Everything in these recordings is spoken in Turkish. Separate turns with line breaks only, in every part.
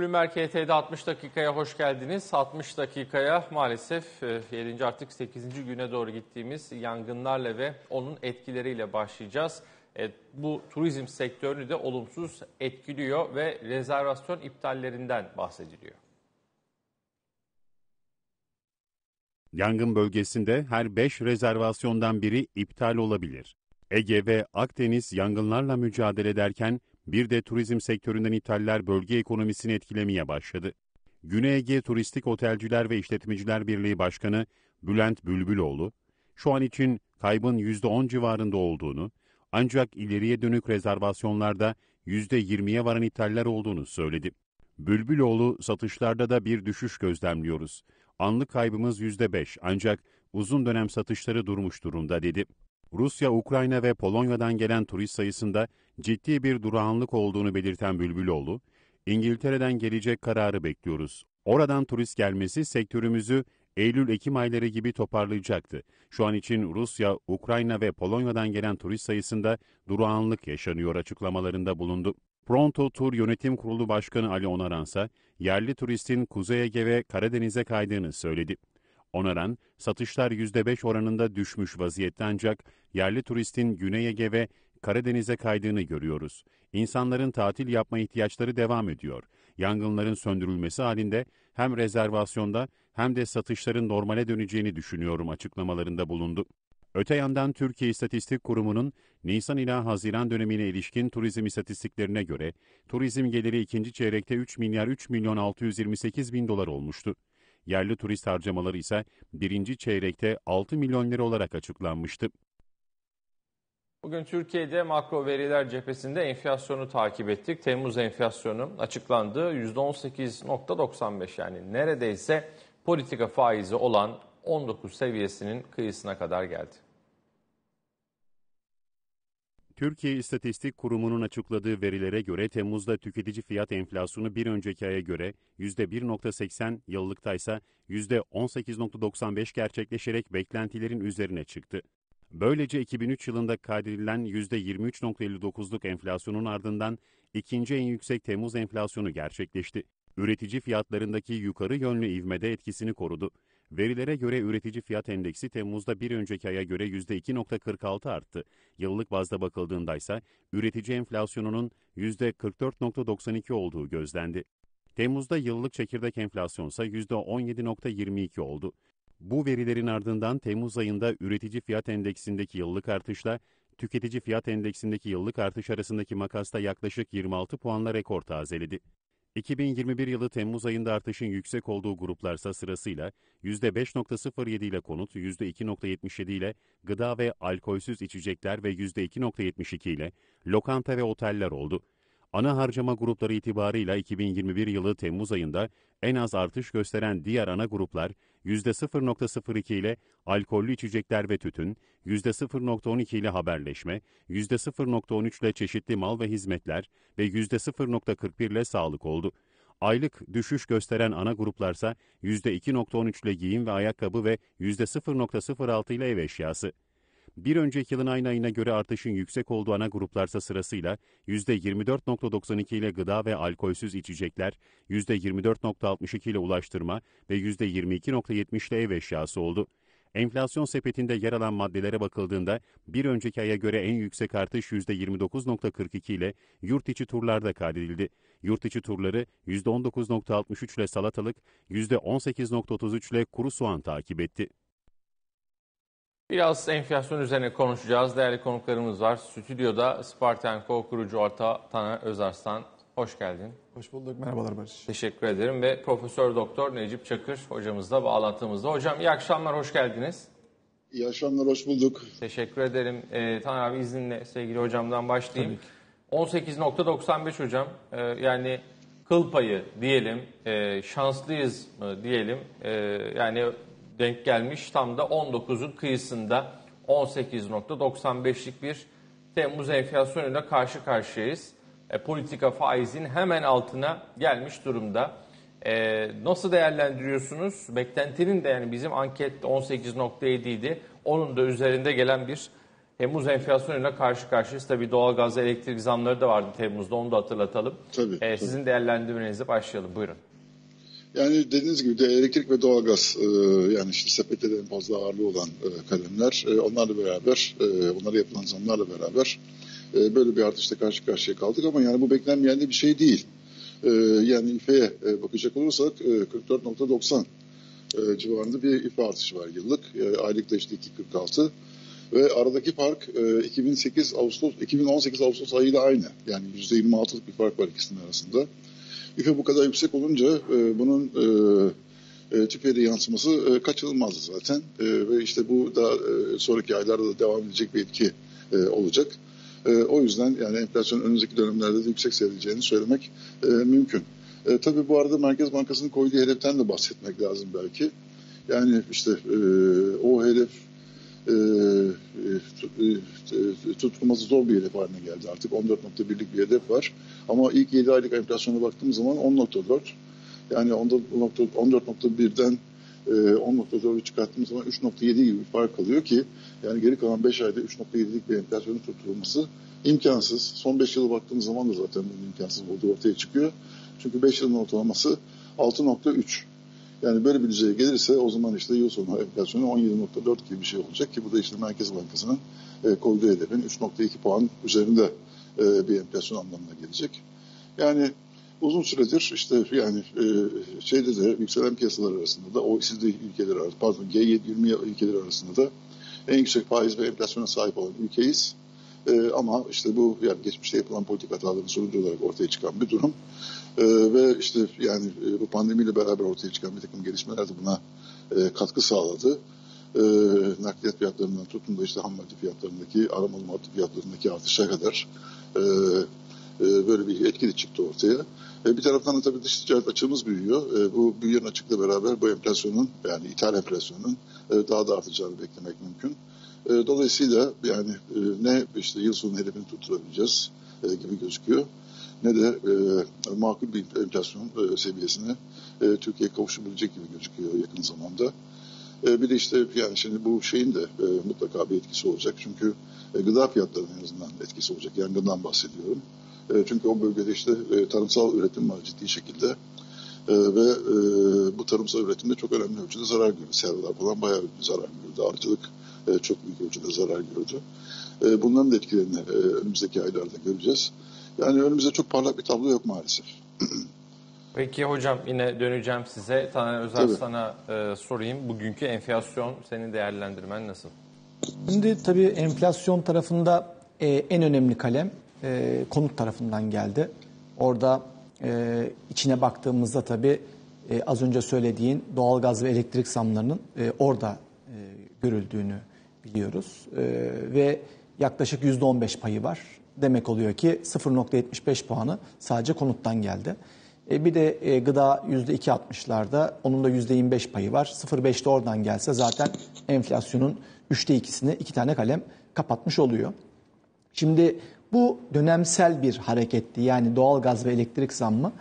Bloomberg HT'de 60 dakikaya hoş geldiniz. 60 dakikaya maalesef 7. artık 8. güne doğru gittiğimiz yangınlarla ve onun etkileriyle başlayacağız. Evet, bu turizm sektörünü de olumsuz etkiliyor ve rezervasyon iptallerinden bahsediliyor.
Yangın bölgesinde her 5 rezervasyondan biri iptal olabilir. Ege ve Akdeniz yangınlarla mücadele ederken bir de turizm sektöründen iptaller bölge ekonomisini etkilemeye başladı. Güney Ege Turistik Otelciler ve İşletmeciler Birliği Başkanı Bülent Bülbüloğlu, şu an için kaybın %10 civarında olduğunu, ancak ileriye dönük rezervasyonlarda %20'ye varan iptaller olduğunu söyledi. Bülbüloğlu, satışlarda da bir düşüş gözlemliyoruz. Anlık kaybımız %5 ancak uzun dönem satışları durmuş durumda dedi. Rusya, Ukrayna ve Polonya'dan gelen turist sayısında ciddi bir durağanlık olduğunu belirten Bülbüloğlu, İngiltere'den gelecek kararı bekliyoruz. Oradan turist gelmesi sektörümüzü Eylül-Ekim ayları gibi toparlayacaktı. Şu an için Rusya, Ukrayna ve Polonya'dan gelen turist sayısında durağanlık yaşanıyor açıklamalarında bulundu. Pronto Tur Yönetim Kurulu Başkanı Ali Onaransa, yerli turistin Kuzey Ege ve Karadeniz'e kaydığını söyledi. Onaran, satışlar %5 oranında düşmüş vaziyette ancak yerli turistin Güney Ege ve Karadeniz'e kaydığını görüyoruz. İnsanların tatil yapma ihtiyaçları devam ediyor. Yangınların söndürülmesi halinde hem rezervasyonda hem de satışların normale döneceğini düşünüyorum açıklamalarında bulundu. Öte yandan Türkiye İstatistik Kurumu'nun Nisan ila Haziran dönemine ilişkin turizm istatistiklerine göre turizm geliri ikinci çeyrekte 3 milyar 3 milyon 628 bin dolar olmuştu. Yerli turist harcamaları ise birinci çeyrekte 6 milyon lira olarak açıklanmıştı.
Bugün Türkiye'de makro veriler cephesinde enflasyonu takip ettik. Temmuz enflasyonu açıklandı. %18.95 yani neredeyse politika faizi olan 19 seviyesinin kıyısına kadar geldi.
Türkiye İstatistik Kurumu'nun açıkladığı verilere göre Temmuz'da tüketici fiyat enflasyonu bir önceki aya göre %1.80, yıllıkta ise %18.95 gerçekleşerek beklentilerin üzerine çıktı. Böylece 2003 yılında kaydedilen %23.59'luk enflasyonun ardından ikinci en yüksek Temmuz enflasyonu gerçekleşti. Üretici fiyatlarındaki yukarı yönlü ivmede etkisini korudu. Verilere göre üretici fiyat endeksi Temmuz'da bir önceki aya göre %2.46 arttı. Yıllık bazda bakıldığında ise üretici enflasyonunun %44.92 olduğu gözlendi. Temmuz'da yıllık çekirdek enflasyon ise %17.22 oldu. Bu verilerin ardından Temmuz ayında üretici fiyat endeksindeki yıllık artışla tüketici fiyat endeksindeki yıllık artış arasındaki makasta yaklaşık 26 puanla rekor tazeledi. 2021 yılı Temmuz ayında artışın yüksek olduğu gruplarsa sırasıyla %5.07 ile konut, %2.77 ile gıda ve alkolsüz içecekler ve %2.72 ile lokanta ve oteller oldu. Ana harcama grupları itibarıyla 2021 yılı Temmuz ayında en az artış gösteren diğer ana gruplar %0.02 ile alkollü içecekler ve tütün, %0.12 ile haberleşme, %0.13 ile çeşitli mal ve hizmetler ve %0.41 ile sağlık oldu. Aylık düşüş gösteren ana gruplarsa %2.13 ile giyim ve ayakkabı ve %0.06 ile ev eşyası. Bir önceki yılın aynı ayına göre artışın yüksek olduğu ana gruplarsa sırasıyla %24.92 ile gıda ve alkolsüz içecekler, %24.62 ile ulaştırma ve %22.70 ile ev eşyası oldu. Enflasyon sepetinde yer alan maddelere bakıldığında bir önceki aya göre en yüksek artış %29.42 ile yurt içi turlarda kaydedildi. Yurt içi turları %19.63 ile salatalık, %18.33 ile kuru soğan takip etti.
Biraz enflasyon üzerine konuşacağız. Değerli konuklarımız var. Stüdyoda Spartanko kurucu orta Taner Özarslan. Hoş geldin.
Hoş bulduk. Merhabalar Barış.
Teşekkür ederim ve Profesör Doktor Necip Çakır hocamızla bağlantımızda. Hocam iyi akşamlar, hoş geldiniz.
İyi akşamlar, hoş bulduk.
Teşekkür ederim. Ee, Taner abi izninle sevgili hocamdan başlayayım. 18.95 hocam. Ee, yani kıl payı diyelim, e, şanslıyız mı diyelim. E, yani denk gelmiş. Tam da 19'un kıyısında 18.95'lik bir Temmuz enflasyonuyla karşı karşıyayız. E, politika faizin hemen altına gelmiş durumda. E, nasıl değerlendiriyorsunuz? Beklentinin de yani bizim anket 18.7 idi. Onun da üzerinde gelen bir Temmuz enflasyonuyla karşı karşıyayız. Tabii doğalgaz elektrik zamları da vardı Temmuz'da onu da hatırlatalım.
Tabii,
Ee,
tabii.
Sizin değerlendirmenizle başlayalım. Buyurun.
Yani dediğiniz gibi de elektrik ve doğalgaz e, yani işte sepette en fazla ağırlığı olan e, kalemler e, onlarla beraber e, onlara yapılan zamlarla beraber e, böyle bir artışla karşı karşıya kaldık ama yani bu beklenmeyen de bir şey değil. E, yani İFE'ye e, bakacak olursak e, 44.90 e, civarında bir İFE artışı var yıllık. E, aylık da işte 2.46 ve aradaki fark e, 2008 Ağustos 2018 Ağustos ayıyla aynı. Yani %26'lık bir fark var ikisinin arasında. İFE bu kadar yüksek olunca e, bunun e, e, Türkiye'de yansıması e, kaçınılmazdı zaten. E, ve işte bu da e, sonraki aylarda da devam edecek bir etki e, olacak. E, o yüzden yani enflasyon önümüzdeki dönemlerde de yüksek seyredeceğini söylemek e, mümkün. E, tabii bu arada Merkez Bankası'nın koyduğu hedeften de bahsetmek lazım belki. Yani işte e, o hedef e, e, e, tutulması zor bir hedef haline geldi artık. 14.1'lik bir hedef var. Ama ilk 7 aylık enflasyona baktığımız zaman 10.4. Yani 14.1'den e, 10.4'ü çıkarttığımız zaman 3.7 gibi bir fark kalıyor ki yani geri kalan 5 ayda 3.7'lik bir enflasyonun tutulması imkansız. Son 5 yıla baktığımız zaman da zaten bunun imkansız olduğu ortaya çıkıyor. Çünkü 5 yılın ortalaması 6.3. Yani böyle bir düzeye gelirse o zaman işte yıl sonu enflasyonu 17.4 gibi bir şey olacak ki bu da işte Merkez Bankası'nın e, koyduğu hedefin 3.2 puan üzerinde e, bir enflasyon anlamına gelecek. Yani uzun süredir işte yani e, şeyde de yükselen piyasalar arasında da OECD ülkeleri arasında pardon G20 ülkeleri arasında da en yüksek faiz ve enflasyona sahip olan ülkeyiz. E, ama işte bu yani geçmişte yapılan politik hataların sonucu olarak ortaya çıkan bir durum. E, ve işte yani e, bu pandemiyle beraber ortaya çıkan bir takım gelişmeler de buna e, katkı sağladı. E, nakliyat fiyatlarından tutun da işte ham madde fiyatlarındaki, aramalı madde fiyatlarındaki artışa kadar e, e, böyle bir etki de çıktı ortaya. E, bir taraftan da tabii dış ticaret açığımız büyüyor. E, bu büyüyen açıkla beraber bu enflasyonun yani ithal enflasyonun e, daha da artacağını beklemek mümkün. E, dolayısıyla yani e, ne işte yıl sonu hedefini tutturabileceğiz e, gibi gözüküyor ne de e, makul bir enflasyon e, seviyesine e, Türkiye kavuşabilecek gibi gözüküyor yakın zamanda. E, bir de işte yani şimdi bu şeyin de e, mutlaka bir etkisi olacak. Çünkü e, gıda fiyatlarının en azından etkisi olacak. Yangından bahsediyorum. E, çünkü o bölgede işte e, tarımsal üretim var ciddi şekilde. E, ve e, bu tarımsal üretimde çok önemli ölçüde zarar gördü. Serveler falan bayağı bir zarar gördü. Arıcılık e, çok büyük ölçüde zarar gördü. E, bunların da etkilerini e, önümüzdeki aylarda göreceğiz. Yani önümüzde çok parlak bir tablo yok maalesef.
Peki hocam yine döneceğim size. Taner Özel
Tabii.
sana e, sorayım. Bugünkü enflasyon senin değerlendirmen nasıl?
Şimdi tabii enflasyon tarafında e, en önemli kalem e, konut tarafından geldi. Orada e, içine baktığımızda tabii e, az önce söylediğin doğalgaz ve elektrik zamlarının e, orada e, görüldüğünü biliyoruz. E, ve yaklaşık %15 payı var. Demek oluyor ki 0.75 puanı sadece konuttan geldi. E, bir de e, gıda %2.60'larda onun da %25 payı var. 0.5'te oradan gelse zaten enflasyonun üçte ikisini iki tane kalem kapatmış oluyor. Şimdi bu dönemsel bir hareketti. Yani doğalgaz ve elektrik zammı.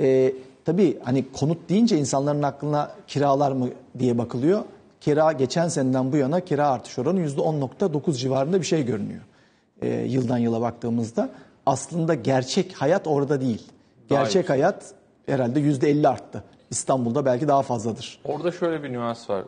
E, tabii hani konut deyince insanların aklına kiralar mı diye bakılıyor. Kira geçen seneden bu yana kira artış oranı %10.9 civarında bir şey görünüyor. E, yıldan yıla baktığımızda. Aslında gerçek hayat orada değil. Gerçek
yüksek.
hayat herhalde %50 arttı. İstanbul'da belki daha fazladır.
Orada şöyle bir nüans var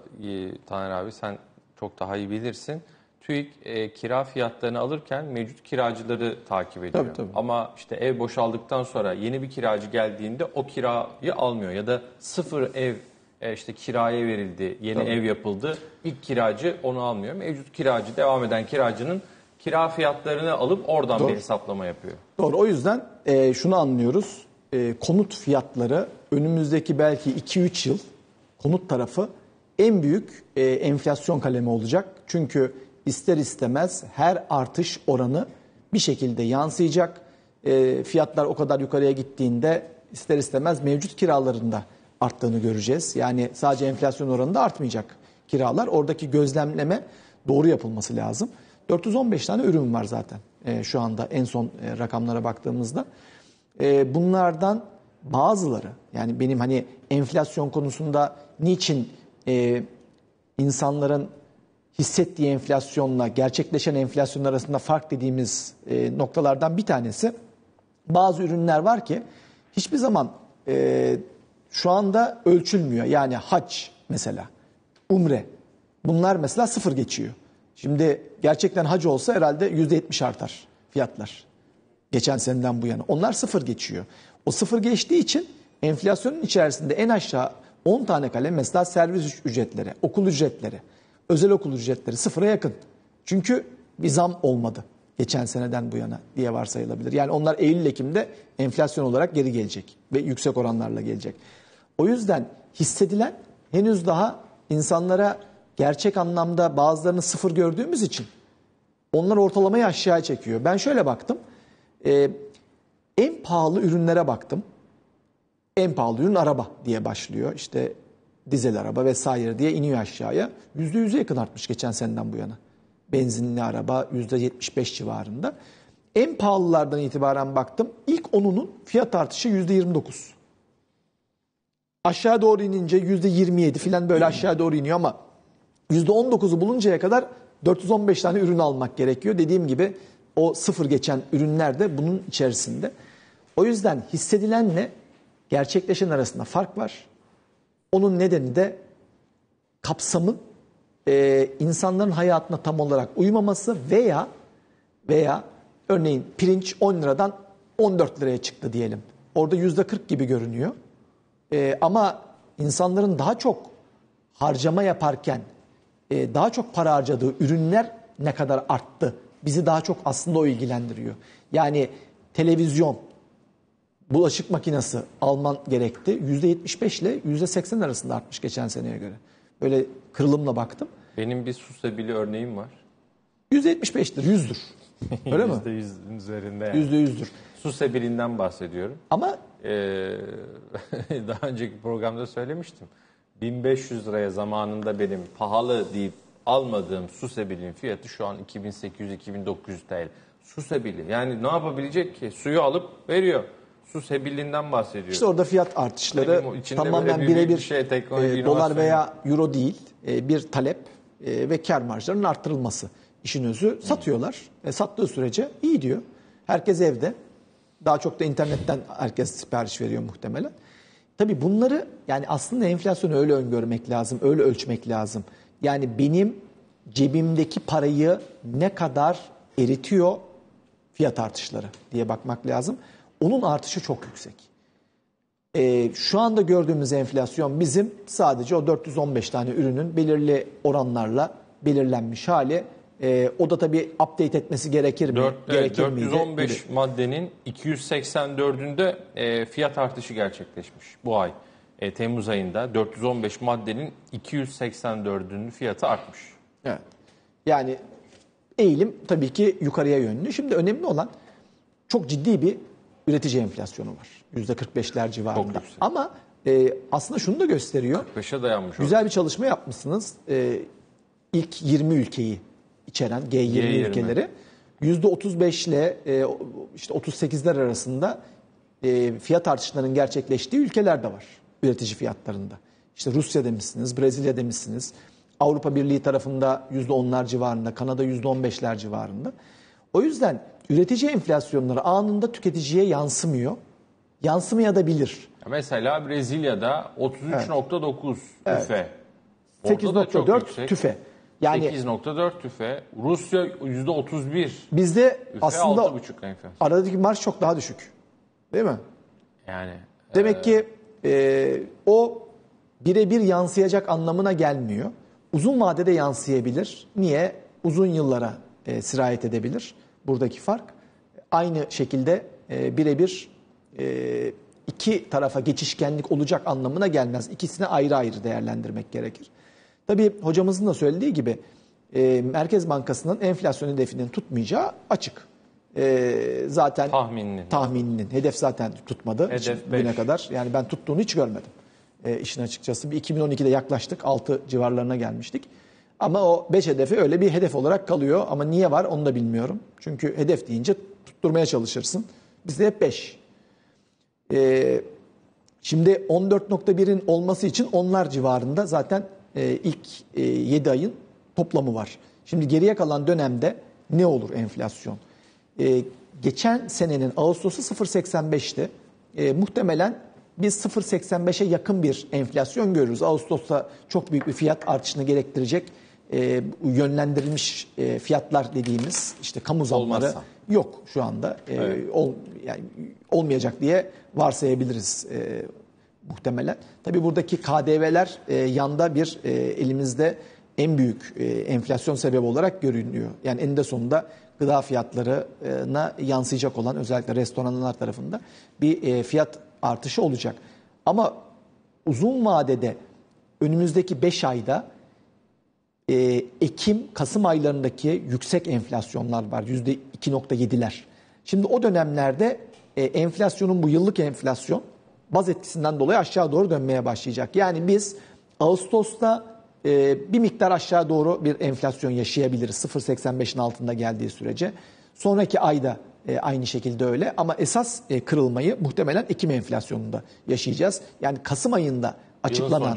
Taner abi sen çok daha iyi bilirsin. TÜİK e, kira fiyatlarını alırken mevcut kiracıları takip ediyor.
Tabii, tabii.
Ama işte ev boşaldıktan sonra yeni bir kiracı geldiğinde o kirayı almıyor. Ya da sıfır ev e, işte kiraya verildi, yeni ev yapıldı. İlk kiracı onu almıyor. Mevcut kiracı, devam eden kiracının kira fiyatlarını alıp oradan bir hesaplama yapıyor.
Doğru. O yüzden e, şunu anlıyoruz. E, konut fiyatları önümüzdeki belki 2-3 yıl konut tarafı en büyük e, enflasyon kalemi olacak. Çünkü ister istemez her artış oranı bir şekilde yansıyacak. E, fiyatlar o kadar yukarıya gittiğinde ister istemez mevcut kiralarında arttığını göreceğiz. Yani sadece enflasyon oranında artmayacak kiralar. Oradaki gözlemleme doğru yapılması lazım. 415 tane ürün var zaten e, şu anda en son e, rakamlara baktığımızda. E, bunlardan bazıları yani benim hani enflasyon konusunda niçin e, insanların hissettiği enflasyonla gerçekleşen enflasyon arasında fark dediğimiz e, noktalardan bir tanesi bazı ürünler var ki hiçbir zaman e, şu anda ölçülmüyor. Yani hac mesela, umre bunlar mesela sıfır geçiyor. Şimdi gerçekten hac olsa herhalde %70 artar fiyatlar. Geçen seneden bu yana. Onlar sıfır geçiyor. O sıfır geçtiği için enflasyonun içerisinde en aşağı 10 tane kalem mesela servis ücretleri, okul ücretleri, özel okul ücretleri sıfıra yakın. Çünkü bir zam olmadı geçen seneden bu yana diye varsayılabilir. Yani onlar Eylül-Ekim'de enflasyon olarak geri gelecek ve yüksek oranlarla gelecek. O yüzden hissedilen henüz daha insanlara gerçek anlamda bazılarını sıfır gördüğümüz için onlar ortalamayı aşağıya çekiyor. Ben şöyle baktım. Ee, en pahalı ürünlere baktım. En pahalı ürün araba diye başlıyor. İşte dizel araba vesaire diye iniyor aşağıya. %100'e yakın artmış geçen seneden bu yana. Benzinli araba %75 civarında. En pahalılardan itibaren baktım. İlk onunun fiyat artışı %29. Aşağı doğru inince %27 falan böyle aşağı doğru iniyor ama %19'u buluncaya kadar 415 tane ürün almak gerekiyor. Dediğim gibi o sıfır geçen ürünler de bunun içerisinde. O yüzden hissedilenle gerçekleşen arasında fark var. Onun nedeni de kapsamın e, insanların hayatına tam olarak uymaması veya veya örneğin pirinç 10 liradan 14 liraya çıktı diyelim. Orada yüzde 40 gibi görünüyor. E, ama insanların daha çok harcama yaparken e, daha çok para harcadığı ürünler ne kadar arttı? Bizi daha çok aslında o ilgilendiriyor. Yani televizyon, bulaşık makinesi alman gerekti. %75 ile %80 arasında artmış geçen seneye göre. Böyle kırılımla baktım.
Benim bir susebili örneğim var.
%75'tir, 100'dür. Öyle mi?
%100'ün üzerinde yani.
%100'dür.
Susebilinden bahsediyorum.
Ama
Ee, daha önceki programda söylemiştim. 1500 liraya zamanında benim pahalı deyip almadığım Susebil'in fiyatı şu an 2800-2900 TL. Susebili yani ne yapabilecek ki? Suyu alıp veriyor. Susebilinden bahsediyor.
işte orada fiyat artışları
içinde
tamamen birebir
bir şey,
e, dolar veya euro değil, e, bir talep e, ve kar marjlarının arttırılması. İşin özü satıyorlar. E, sattığı sürece iyi diyor. Herkes evde. Daha çok da internetten herkes sipariş veriyor muhtemelen. Tabii bunları yani aslında enflasyonu öyle öngörmek lazım, öyle ölçmek lazım. Yani benim cebimdeki parayı ne kadar eritiyor fiyat artışları diye bakmak lazım. Onun artışı çok yüksek. Ee, şu anda gördüğümüz enflasyon bizim sadece o 415 tane ürünün belirli oranlarla belirlenmiş hali. Ee, o da tabii update etmesi gerekir mi?
Dört- evet,
gerekir miydi?
415
Gibi.
maddenin 284'ünde e, fiyat artışı gerçekleşmiş bu ay. E, Temmuz ayında 415 maddenin 284'ünün fiyatı artmış.
Evet. Yani eğilim tabii ki yukarıya yönlü. Şimdi önemli olan çok ciddi bir üretici enflasyonu var. %45'ler civarında.
yüksek.
Ama e, aslında şunu da gösteriyor.
5'e dayanmış.
Güzel bir çalışma yapmışsınız. Ee, ilk 20 ülkeyi içeren G20,
G20.
ülkeleri %35 ile e, işte 38'ler arasında e, fiyat artışlarının gerçekleştiği ülkeler de var üretici fiyatlarında. İşte Rusya demişsiniz, Brezilya demişsiniz. Avrupa Birliği tarafında %10'lar civarında, Kanada %15'ler civarında. O yüzden üretici enflasyonları anında tüketiciye yansımıyor. Yansımaya da bilir.
Mesela Brezilya'da 33.9 tüfe. Orada da çok
8.4
yüksek.
tüfe. Yani
8.4 tüfe. Rusya %31.
bizde
Tüfe
aslında
6.5 enflasyon.
aradaki marş çok daha düşük. Değil mi?
Yani
Demek ki e, o birebir yansıyacak anlamına gelmiyor. Uzun vadede yansıyabilir. Niye? Uzun yıllara e, sirayet edebilir buradaki fark. Aynı şekilde e, birebir e, iki tarafa geçişkenlik olacak anlamına gelmez. İkisini ayrı ayrı değerlendirmek gerekir. Tabii hocamızın da söylediği gibi e, Merkez Bankası'nın enflasyon hedefinin tutmayacağı açık. E, zaten
tahmininin.
tahmininin. Hedef zaten tutmadı
Hedef
bugüne kadar. Yani ben tuttuğunu hiç görmedim. E, işin açıkçası. Bir 2012'de yaklaştık. 6 civarlarına gelmiştik. Ama o 5 hedefi öyle bir hedef olarak kalıyor. Ama niye var onu da bilmiyorum. Çünkü hedef deyince tutturmaya çalışırsın. Bizde hep 5. E, şimdi 14.1'in olması için onlar civarında zaten e, ilk e, 7 ayın toplamı var. Şimdi geriye kalan dönemde ne olur enflasyon? Ee, geçen senenin Ağustos'u 0.85'ti. Ee, muhtemelen biz 0.85'e yakın bir enflasyon görürüz. Ağustos'ta çok büyük bir fiyat artışını gerektirecek e, yönlendirilmiş e, fiyatlar dediğimiz işte kamu zamları
Olmazsa.
yok şu anda. E,
Evet.
ol, yani olmayacak diye varsayabiliriz e, muhtemelen. Tabii buradaki KDV'ler e, yanda bir e, elimizde en büyük e, enflasyon sebebi olarak görünüyor. Yani eninde sonunda gıda fiyatlarına yansıyacak olan özellikle restoranlar tarafında bir e, fiyat artışı olacak. Ama uzun vadede önümüzdeki 5 ayda e, Ekim, Kasım aylarındaki yüksek enflasyonlar var. Yüzde 2.7'ler. Şimdi o dönemlerde e, enflasyonun bu yıllık enflasyon baz etkisinden dolayı aşağı doğru dönmeye başlayacak. Yani biz Ağustos'ta e, bir miktar aşağı doğru bir enflasyon yaşayabiliriz. 0.85'in altında geldiği sürece. Sonraki ayda e, aynı şekilde öyle ama esas e, kırılmayı muhtemelen Ekim enflasyonunda yaşayacağız. Yani Kasım ayında açıklanan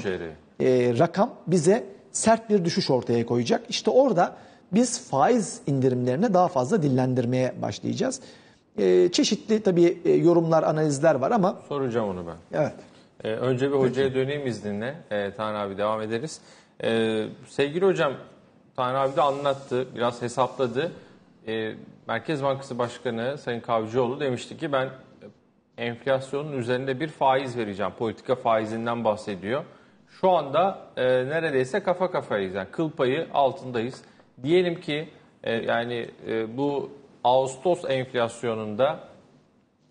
e, rakam bize sert bir düşüş ortaya koyacak. İşte orada biz faiz indirimlerine daha fazla dillendirmeye başlayacağız. E, çeşitli tabii e, yorumlar, analizler var ama
Soracağım onu ben.
evet.
Ee, önce bir hocaya döneyim izninle. Ee, Tanrı abi devam ederiz. Ee, sevgili hocam, Tanrı abi de anlattı, biraz hesapladı. Ee, Merkez Bankası Başkanı Sayın Kavcıoğlu demişti ki ben enflasyonun üzerinde bir faiz vereceğim. Politika faizinden bahsediyor. Şu anda e, neredeyse kafa kafayız. Yani kıl payı altındayız. Diyelim ki e, yani e, bu Ağustos enflasyonunda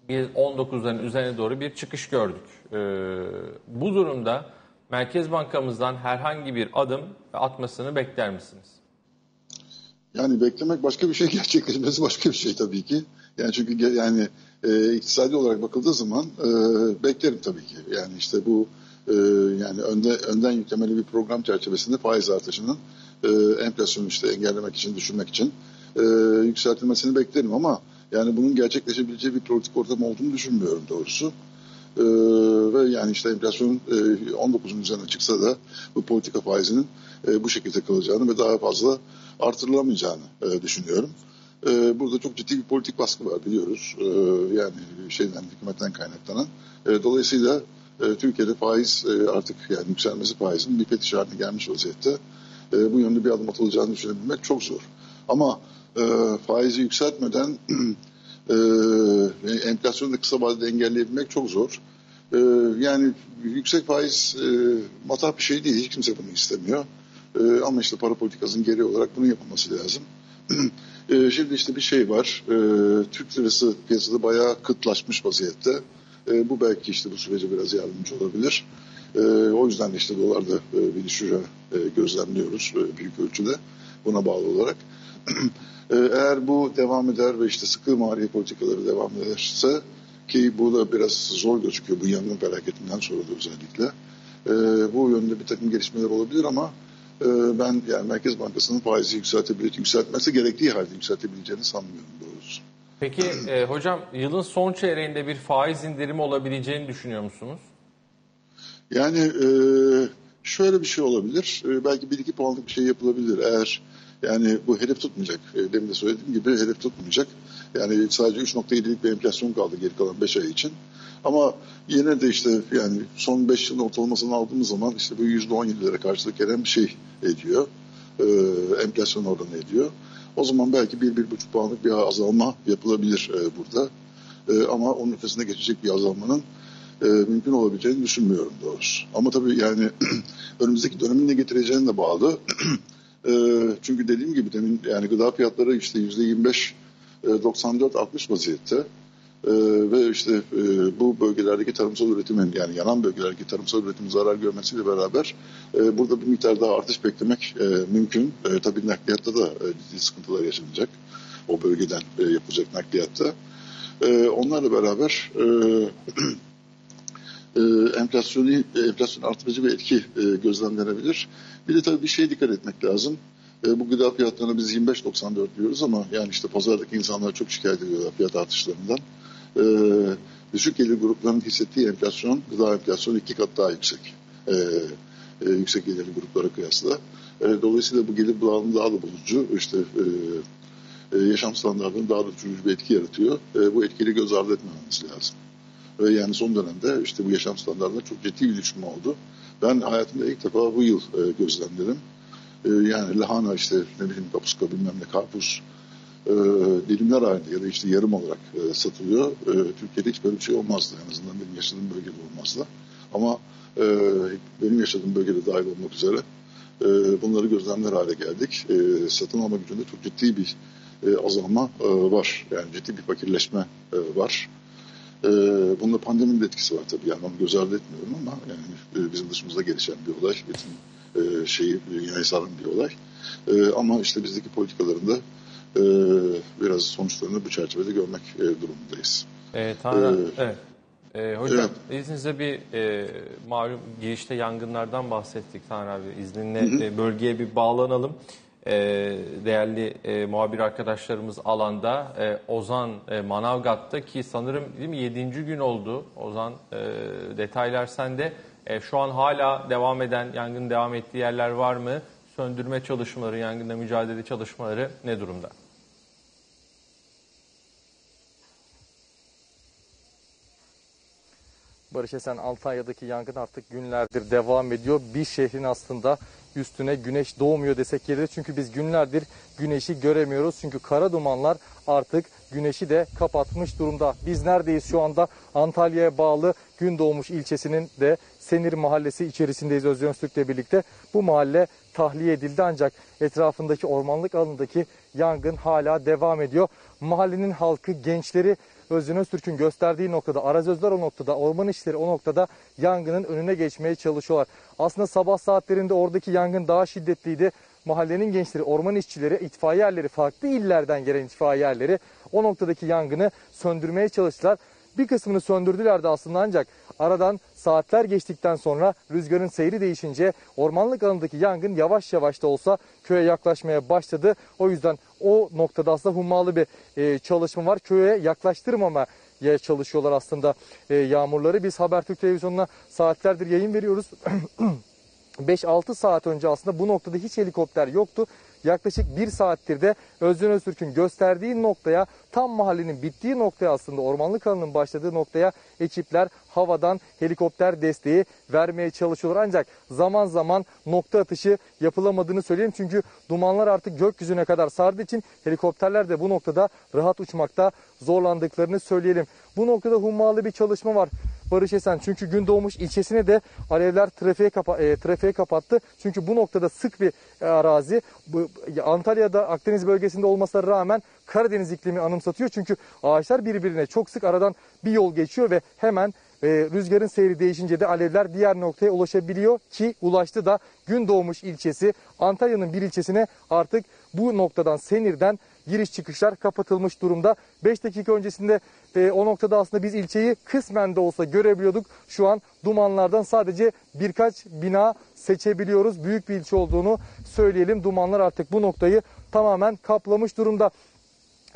biz 19'ların üzerine doğru bir çıkış gördük. Ee, bu durumda Merkez Bankamızdan herhangi bir adım atmasını bekler misiniz?
Yani beklemek başka bir şey, gerçekleşmesi başka bir şey tabii ki. Yani çünkü yani e, iktisadi olarak bakıldığı zaman e, beklerim tabii ki. Yani işte bu e, yani önde, önden yüklemeli bir program çerçevesinde faiz artışının e, enflasyonu işte engellemek için, düşürmek için e, yükseltilmesini beklerim ama yani bunun gerçekleşebileceği bir politik ortam olduğunu düşünmüyorum doğrusu. Ee, ve yani işte enflasyon e, 19'un üzerine çıksa da bu politika faizinin e, bu şekilde kalacağını ve daha fazla artırılamayacağını e, düşünüyorum. E, burada çok ciddi bir politik baskı var biliyoruz. E, yani şeyden hükümetten kaynaklanan. E, dolayısıyla e, Türkiye'de faiz e, artık yani yükselmesi faizin bir fetiş haline gelmiş vaziyette. E, bu yönde bir adım atılacağını düşünebilmek çok zor. Ama faizi yükseltmeden enflasyonu da kısa vadede engelleyebilmek çok zor. Yani yüksek faiz e, matah bir şey değil. Hiç kimse bunu istemiyor. Ama işte para politikasının gereği olarak bunu yapılması lazım. şimdi işte bir şey var. Türk lirası piyasada bayağı kıtlaşmış vaziyette. E, bu belki işte bu sürece biraz yardımcı olabilir. E, o yüzden de işte dolarda e, bir düşüşe e, gözlemliyoruz e, büyük ölçüde buna bağlı olarak. E, eğer bu devam eder ve işte sıkı maliye politikaları devam ederse ki bu da biraz zor gözüküyor bu yangın felaketinden sonra da özellikle. E, bu yönde bir takım gelişmeler olabilir ama e, ben yani Merkez Bankası'nın faizi yükseltebilir, yükseltmesi gerektiği halde yükseltebileceğini sanmıyorum doğrusu.
Peki e, hocam yılın son çeyreğinde bir faiz indirimi olabileceğini düşünüyor musunuz?
Yani e, şöyle bir şey olabilir. E, belki bir iki puanlık bir şey yapılabilir. Eğer yani bu hedef tutmayacak. E, demin de söylediğim gibi hedef tutmayacak. Yani sadece 3.7'lik bir enflasyon kaldı geri kalan 5 ay için. Ama yine de işte yani son 5 yılın ortalamasını aldığımız zaman işte bu %17'lere karşılık gelen bir şey ediyor. E, enflasyon oranı ediyor. O zaman belki 1-1,5 puanlık bir azalma yapılabilir e, burada. E, ama onun ötesine geçecek bir azalmanın e, mümkün olabileceğini düşünmüyorum doğrusu. Ama tabii yani önümüzdeki dönemin ne getireceğine de bağlı. e, çünkü dediğim gibi demin yani gıda fiyatları işte yüzde 25 e, 94-60 vaziyette. E, ve işte e, bu bölgelerdeki tarımsal üretimin yani yanan bölgelerdeki tarımsal üretimin zarar görmesiyle beraber e, burada bir miktar daha artış beklemek e, mümkün. Tabii nakliyatta da ciddi sıkıntılar yaşanacak. O bölgeden yapılacak nakliyatta. Onlarla beraber enflasyonu, enflasyon artırıcı bir etki e, gözlemlenebilir. Bir de tabii bir şeye dikkat etmek lazım. E, bu gıda fiyatlarına biz 25.94 diyoruz ama yani işte pazardaki insanlar çok şikayet ediyorlar fiyat artışlarından. E, düşük gelir gruplarının hissettiği enflasyon, gıda enflasyonu iki kat daha yüksek. E, e, yüksek gelirli gruplara kıyasla. E, dolayısıyla bu gelir bağlamı daha da bozucu. İşte e, e, yaşam standartlarının daha da düşürücü bir etki yaratıyor. E, bu etkiyi göz ardı etmememiz lazım. Ve yani son dönemde işte bu yaşam standartlarında çok ciddi bir düşme oldu. Ben hayatımda ilk defa bu yıl e, gözlemledim. E, yani lahana işte ne bileyim kapuska bilmem ne karpuz e, dilimler halinde ya da işte yarım olarak e, satılıyor. E, Türkiye'de hiç böyle bir şey olmazdı. En azından benim yaşadığım bölgede olmazdı. Ama e, benim yaşadığım bölgede dahil olmak üzere e, bunları gözlemler hale geldik. E, satın alma gücünde çok ciddi bir e, azalma e, var. Yani ciddi bir fakirleşme e, var. E, bunda pandeminin de etkisi var tabii. Yani onu göz ardı etmiyorum ama yani e, bizim dışımızda gelişen bir olay. Bütün e, şeyi dünyayı saran bir olay. E, ama işte bizdeki politikalarında e, biraz sonuçlarını bu çerçevede görmek e, durumundayız.
E, Tanrı,
Ee,
evet. E, hocam
evet.
izninizle bir e, malum girişte yangınlardan bahsettik Tanrı abi. İzninle e, bölgeye bir bağlanalım. E, değerli e, muhabir arkadaşlarımız alanda e, Ozan e, Manavgat'ta ki sanırım değil mi 7. gün oldu. Ozan detaylar sende. E, şu an hala devam eden yangın devam ettiği yerler var mı? Söndürme çalışmaları, yangınla mücadele çalışmaları ne durumda?
Barış Esen Antalya'daki yangın artık günlerdir devam ediyor. Bir şehrin aslında üstüne güneş doğmuyor desek yeridir. Çünkü biz günlerdir güneşi göremiyoruz. Çünkü kara dumanlar artık güneşi de kapatmış durumda. Biz neredeyiz şu anda? Antalya'ya bağlı Gündoğmuş ilçesinin de Senir mahallesi içerisindeyiz Özcan Öztürk'le birlikte. Bu mahalle tahliye edildi ancak etrafındaki ormanlık alanındaki yangın hala devam ediyor. Mahallenin halkı, gençleri Özcan Öztürk'ün gösterdiği noktada, arazözler o noktada, orman işleri o noktada yangının önüne geçmeye çalışıyorlar. Aslında sabah saatlerinde oradaki yangın daha şiddetliydi. Mahallenin gençleri, orman işçileri, itfaiye erleri, farklı illerden gelen itfaiye erleri o noktadaki yangını söndürmeye çalıştılar. Bir kısmını söndürdüler de aslında ancak aradan saatler geçtikten sonra rüzgarın seyri değişince ormanlık alanındaki yangın yavaş yavaş da olsa köye yaklaşmaya başladı. O yüzden o noktada aslında hummalı bir e, çalışma var. Köye yaklaştırmamaya çalışıyorlar aslında e, yağmurları. Biz Habertürk Televizyonu'na saatlerdir yayın veriyoruz. 5-6 saat önce aslında bu noktada hiç helikopter yoktu. Yaklaşık bir saattir de Özcan Öztürk'ün gösterdiği noktaya tam mahallenin bittiği noktaya aslında ormanlık alanının başladığı noktaya ekipler havadan helikopter desteği vermeye çalışıyorlar. Ancak zaman zaman nokta atışı yapılamadığını söyleyeyim. Çünkü dumanlar artık gökyüzüne kadar sardığı için helikopterler de bu noktada rahat uçmakta zorlandıklarını söyleyelim. Bu noktada hummalı bir çalışma var. Barış Esen. Çünkü Gündoğmuş ilçesine de alevler trafiğe, kapa e, trafiğe kapattı. Çünkü bu noktada sık bir e, arazi. Bu, Antalya'da Akdeniz bölgesinde olmasına rağmen Karadeniz iklimi anımsatıyor. Çünkü ağaçlar birbirine çok sık aradan bir yol geçiyor ve hemen e, rüzgarın seyri değişince de alevler diğer noktaya ulaşabiliyor ki ulaştı da Gündoğmuş ilçesi Antalya'nın bir ilçesine artık bu noktadan Senir'den giriş çıkışlar kapatılmış durumda. 5 dakika öncesinde e, o noktada aslında biz ilçeyi kısmen de olsa görebiliyorduk. Şu an dumanlardan sadece birkaç bina seçebiliyoruz. Büyük bir ilçe olduğunu söyleyelim. Dumanlar artık bu noktayı tamamen kaplamış durumda.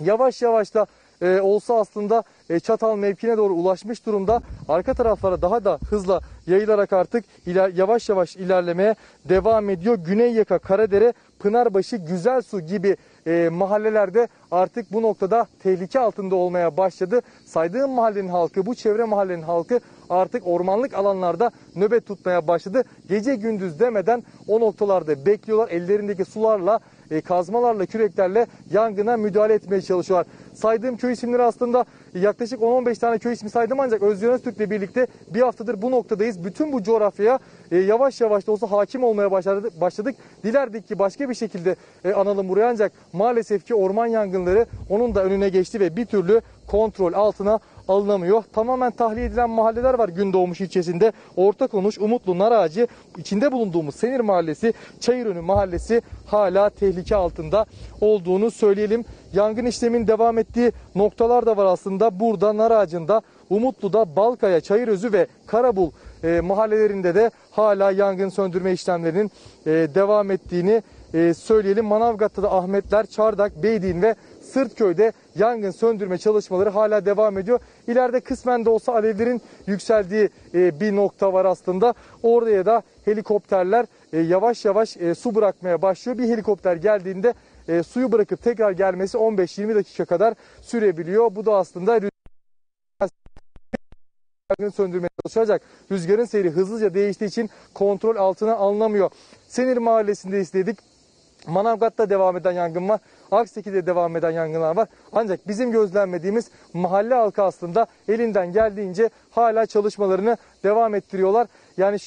Yavaş yavaş da e, olsa aslında e, Çatal mevkine doğru ulaşmış durumda. Arka taraflara daha da hızla yayılarak artık iler, yavaş yavaş ilerlemeye devam ediyor. Güney Yaka, Karadere, Pınarbaşı, Güzelsu gibi e, mahallelerde artık bu noktada tehlike altında olmaya başladı. Saydığım mahallenin halkı, bu çevre mahallenin halkı artık ormanlık alanlarda nöbet tutmaya başladı. Gece gündüz demeden o noktalarda bekliyorlar. Ellerindeki sularla, e, kazmalarla, küreklerle yangına müdahale etmeye çalışıyorlar. Saydığım köy isimleri aslında yaklaşık 10-15 tane köy ismi saydım ancak Özcan Öztürk'le birlikte bir haftadır bu noktadayız. Bütün bu coğrafyaya e, yavaş yavaş da olsa hakim olmaya başladık. Dilerdik ki başka bir şekilde e, analım buraya ancak maalesef ki orman yangınları onun da önüne geçti ve bir türlü kontrol altına alınamıyor. Tamamen tahliye edilen mahalleler var Gündoğmuş ilçesinde. Orta Konuş, Umutlu, Narağacı, içinde bulunduğumuz Senir Mahallesi, Çayırönü Mahallesi hala tehlike altında olduğunu söyleyelim. Yangın işlemin devam ettiği noktalar da var aslında. Burada Narağacı'nda, Umutlu'da, Balkaya, Çayırözü ve Karabul e, mahallelerinde de hala yangın söndürme işlemlerinin e, devam ettiğini e, söyleyelim. Manavgat'ta da Ahmetler, Çardak, Beydin ve Sırtköy'de yangın söndürme çalışmaları hala devam ediyor. İleride kısmen de olsa alevlerin yükseldiği e, bir nokta var aslında. Oraya da helikopterler e, yavaş yavaş e, su bırakmaya başlıyor. Bir helikopter geldiğinde suyu bırakıp tekrar gelmesi 15-20 dakika kadar sürebiliyor. Bu da aslında yangını söndürmeye çalışacak. Rüzgarın seyri hızlıca değiştiği için kontrol altına alınamıyor. Senir Mahallesi'nde istedik. Manavgat'ta devam eden yangın var. Akseki'de devam eden yangınlar var. Ancak bizim gözlemlediğimiz mahalle halkı aslında elinden geldiğince hala çalışmalarını devam ettiriyorlar. Yani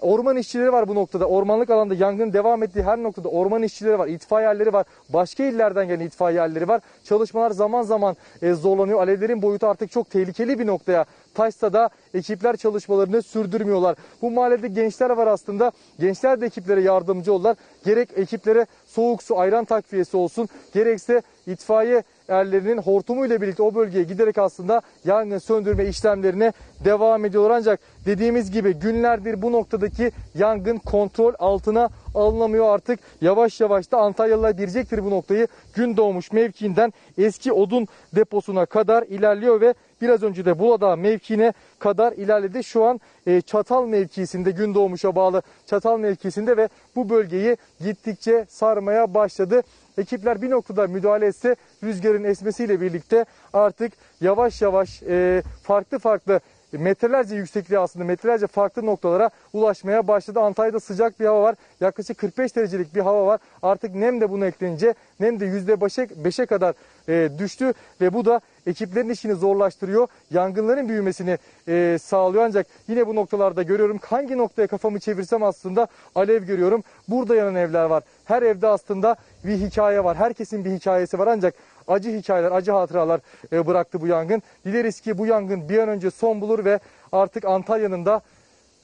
Orman işçileri var bu noktada. Ormanlık alanda yangın devam ettiği her noktada orman işçileri var, itfaiyerleri var. Başka illerden gelen itfaiyerleri var. Çalışmalar zaman zaman e, zorlanıyor. Alevlerin boyutu artık çok tehlikeli bir noktaya taşsa da ekipler çalışmalarını sürdürmüyorlar. Bu mahallede gençler var aslında. Gençler de ekiplere yardımcı olurlar. Gerek ekiplere soğuk su, ayran takviyesi olsun, gerekse itfaiye erlerinin hortumuyla birlikte o bölgeye giderek aslında yangın söndürme işlemlerine devam ediyorlar. Ancak dediğimiz gibi günlerdir bu noktadaki yangın kontrol altına alınamıyor artık. Yavaş yavaş da Antalyalılar bilecektir bu noktayı. Gün doğmuş mevkiinden eski odun deposuna kadar ilerliyor ve biraz önce de Buladağ mevkiine kadar ilerledi. Şu an e, Çatal mevkisinde gün doğmuşa bağlı Çatal mevkisinde ve bu bölgeyi gittikçe sarmaya başladı. Ekipler bir noktada müdahale etse rüzgarın esmesiyle birlikte artık yavaş yavaş e, farklı farklı metrelerce yüksekliğe aslında metrelerce farklı noktalara ulaşmaya başladı. Antalya'da sıcak bir hava var. Yaklaşık 45 derecelik bir hava var. Artık nem de buna eklenince nem de %5'e kadar e, düştü ve bu da ekiplerin işini zorlaştırıyor. Yangınların büyümesini e, sağlıyor ancak yine bu noktalarda görüyorum hangi noktaya kafamı çevirsem aslında alev görüyorum. Burada yanan evler var. Her evde aslında bir hikaye var. Herkesin bir hikayesi var ancak acı hikayeler, acı hatıralar e, bıraktı bu yangın. Dileriz ki bu yangın bir an önce son bulur ve artık Antalya'nın da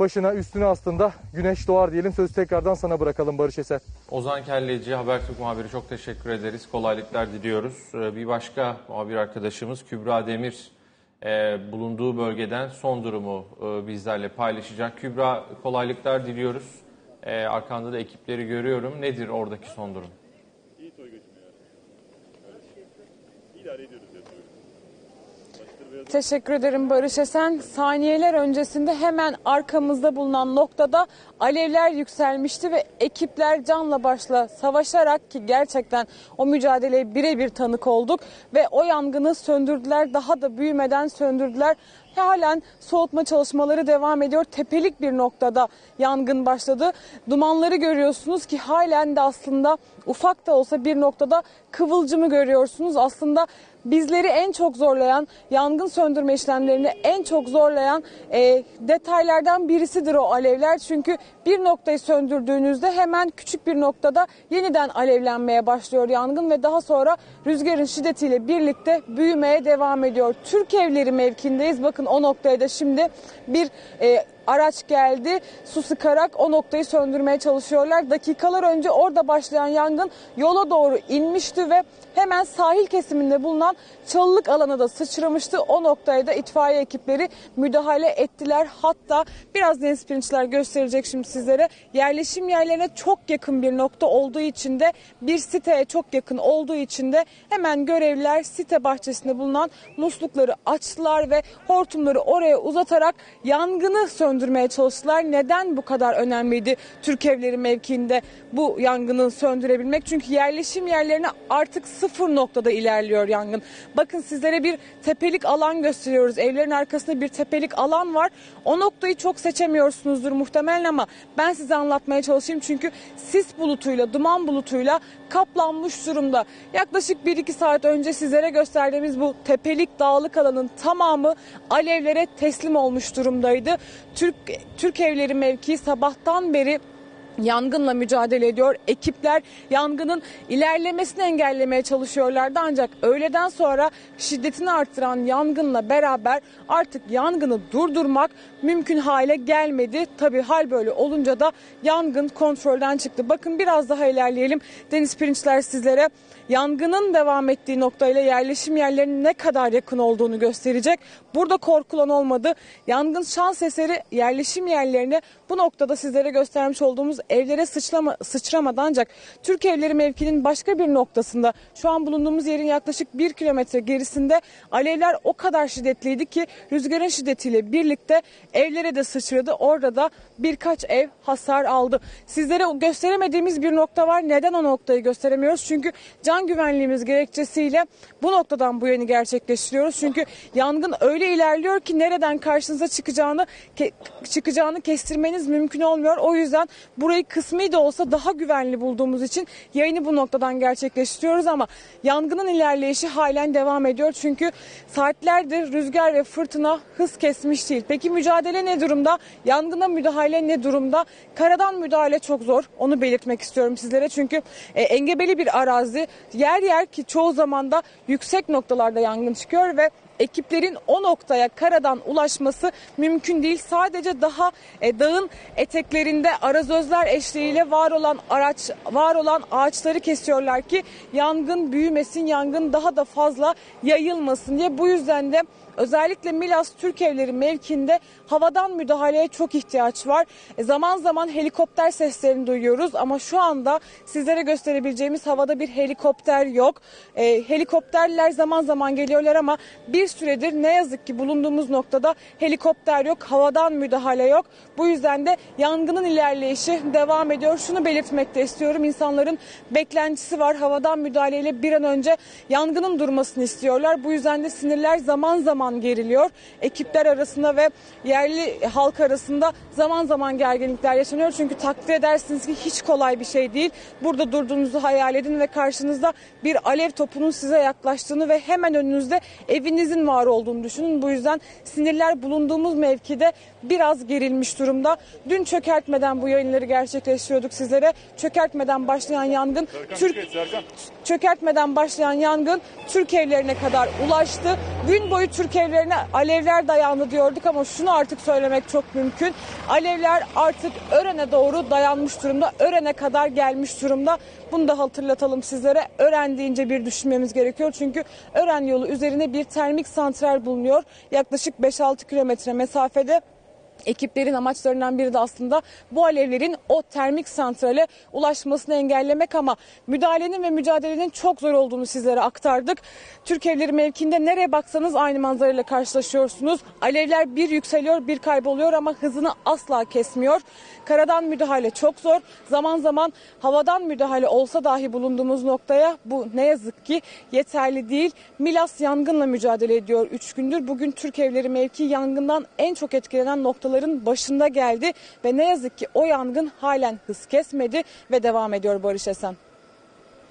başına üstüne aslında güneş doğar diyelim. Sözü tekrardan sana bırakalım Barış Eser.
Ozan Kelleci, Habertürk muhabiri çok teşekkür ederiz. Kolaylıklar diliyoruz. Ee, bir başka muhabir arkadaşımız Kübra Demir e, bulunduğu bölgeden son durumu e, bizlerle paylaşacak. Kübra kolaylıklar diliyoruz. E, arkanda da ekipleri görüyorum. Nedir oradaki son durum?
İyi toy geçmiyor. İdare ediyoruz ya toy.
Teşekkür ederim Barış Esen. Saniyeler öncesinde hemen arkamızda bulunan noktada alevler yükselmişti ve ekipler canla başla savaşarak ki gerçekten o mücadeleye birebir tanık olduk ve o yangını söndürdüler. Daha da büyümeden söndürdüler. Halen soğutma çalışmaları devam ediyor. Tepelik bir noktada yangın başladı. Dumanları görüyorsunuz ki halen de aslında ufak da olsa bir noktada kıvılcımı görüyorsunuz. Aslında bizleri en çok zorlayan, yangın söndürme işlemlerini en çok zorlayan e, detaylardan birisidir o alevler. Çünkü bir noktayı söndürdüğünüzde hemen küçük bir noktada yeniden alevlenmeye başlıyor yangın ve daha sonra rüzgarın şiddetiyle birlikte büyümeye devam ediyor. Türk evleri mevkindeyiz. Bakın o noktaya da şimdi bir e, araç geldi. Su sıkarak o noktayı söndürmeye çalışıyorlar. Dakikalar önce orada başlayan yangın yola doğru inmişti ve hemen sahil kesiminde bulunan çalılık alana da sıçramıştı. O noktaya da itfaiye ekipleri müdahale ettiler. Hatta biraz deniz pirinçler gösterecek şimdi sizlere. Yerleşim yerlerine çok yakın bir nokta olduğu için de bir siteye çok yakın olduğu için de hemen görevliler site bahçesinde bulunan muslukları açtılar ve hortumları oraya uzatarak yangını söndürmeye çalıştılar. Neden bu kadar önemliydi Türk Evleri mevkiinde bu yangını söndürebilmek? Çünkü yerleşim yerlerine artık sıfır noktada ilerliyor yangın. Bakın sizlere bir tepelik alan gösteriyoruz. Evlerin arkasında bir tepelik alan var. O noktayı çok seçemiyorsunuzdur muhtemelen ama ben size anlatmaya çalışayım. Çünkü sis bulutuyla, duman bulutuyla kaplanmış durumda. Yaklaşık 1-2 saat önce sizlere gösterdiğimiz bu tepelik dağlık alanın tamamı alevlere teslim olmuş durumdaydı. Türk Türk Evleri mevkii sabahtan beri yangınla mücadele ediyor. Ekipler yangının ilerlemesini engellemeye çalışıyorlardı ancak öğleden sonra şiddetini arttıran yangınla beraber artık yangını durdurmak mümkün hale gelmedi. Tabi hal böyle olunca da yangın kontrolden çıktı. Bakın biraz daha ilerleyelim. Deniz Pirinçler sizlere yangının devam ettiği noktayla yerleşim yerlerinin ne kadar yakın olduğunu gösterecek. Burada korkulan olmadı. Yangın şans eseri yerleşim yerlerine bu noktada sizlere göstermiş olduğumuz evlere sıçrama, sıçramadı ancak Türk Evleri mevkinin başka bir noktasında şu an bulunduğumuz yerin yaklaşık bir kilometre gerisinde alevler o kadar şiddetliydi ki rüzgarın şiddetiyle birlikte evlere de sıçradı. Orada da birkaç ev hasar aldı. Sizlere gösteremediğimiz bir nokta var. Neden o noktayı gösteremiyoruz? Çünkü can güvenliğimiz gerekçesiyle bu noktadan bu yönü gerçekleştiriyoruz. Çünkü yangın öyle ilerliyor ki nereden karşınıza çıkacağını ke- çıkacağını kestirmeniz mümkün olmuyor. O yüzden burayı kısmi de olsa daha güvenli bulduğumuz için yayını bu noktadan gerçekleştiriyoruz ama yangının ilerleyişi halen devam ediyor. Çünkü saatlerdir rüzgar ve fırtına hız kesmiş değil. Peki mücadele ne durumda? Yangına müdahale ne durumda? Karadan müdahale çok zor. Onu belirtmek istiyorum sizlere. Çünkü e, engebeli bir arazi. Yer yer ki çoğu zaman da yüksek noktalarda yangın çıkıyor ve ekiplerin o noktaya karadan ulaşması mümkün değil. Sadece daha e, dağın eteklerinde arazözler eşliğiyle var olan araç var olan ağaçları kesiyorlar ki yangın büyümesin, yangın daha da fazla yayılmasın diye. Bu yüzden de özellikle Milas Türk Evleri mevkinde havadan müdahaleye çok ihtiyaç var. E, zaman zaman helikopter seslerini duyuyoruz ama şu anda sizlere gösterebileceğimiz havada bir helikopter yok. E, helikopterler zaman zaman geliyorlar ama bir süredir ne yazık ki bulunduğumuz noktada helikopter yok, havadan müdahale yok. Bu yüzden de yangının ilerleyişi devam ediyor. Şunu belirtmek de istiyorum. İnsanların beklentisi var. Havadan müdahaleyle bir an önce yangının durmasını istiyorlar. Bu yüzden de sinirler zaman zaman geriliyor. Ekipler arasında ve yerli halk arasında zaman zaman gerginlikler yaşanıyor. Çünkü takdir edersiniz ki hiç kolay bir şey değil. Burada durduğunuzu hayal edin ve karşınızda bir alev topunun size yaklaştığını ve hemen önünüzde evinizin var olduğunu düşünün. Bu yüzden sinirler bulunduğumuz mevkide biraz gerilmiş durumda. Dün çökertmeden bu yayınları gerçekleştiriyorduk sizlere. Çökertmeden başlayan yangın Türk çökertmeden başlayan yangın Türk evlerine kadar ulaştı. Gün boyu Türk evlerine alevler dayandı diyorduk ama şunu artık söylemek çok mümkün. Alevler artık Ören'e doğru dayanmış durumda. Ören'e kadar gelmiş durumda. Bunu da hatırlatalım sizlere. Ören deyince bir düşünmemiz gerekiyor. Çünkü Ören yolu üzerine bir termik santral bulunuyor. Yaklaşık 5-6 kilometre mesafede. Ekiplerin amaçlarından biri de aslında bu alevlerin o termik santrale ulaşmasını engellemek ama müdahalenin ve mücadelenin çok zor olduğunu sizlere aktardık. Türk Evleri mevkinde nereye baksanız aynı manzarayla karşılaşıyorsunuz. Alevler bir yükseliyor bir kayboluyor ama hızını asla kesmiyor. Karadan müdahale çok zor. Zaman zaman havadan müdahale olsa dahi bulunduğumuz noktaya bu ne yazık ki yeterli değil. Milas yangınla mücadele ediyor 3 gündür. Bugün Türk Evleri mevki yangından en çok etkilenen noktaların başında geldi ve ne yazık ki o yangın halen hız kesmedi ve devam ediyor Barış Esen.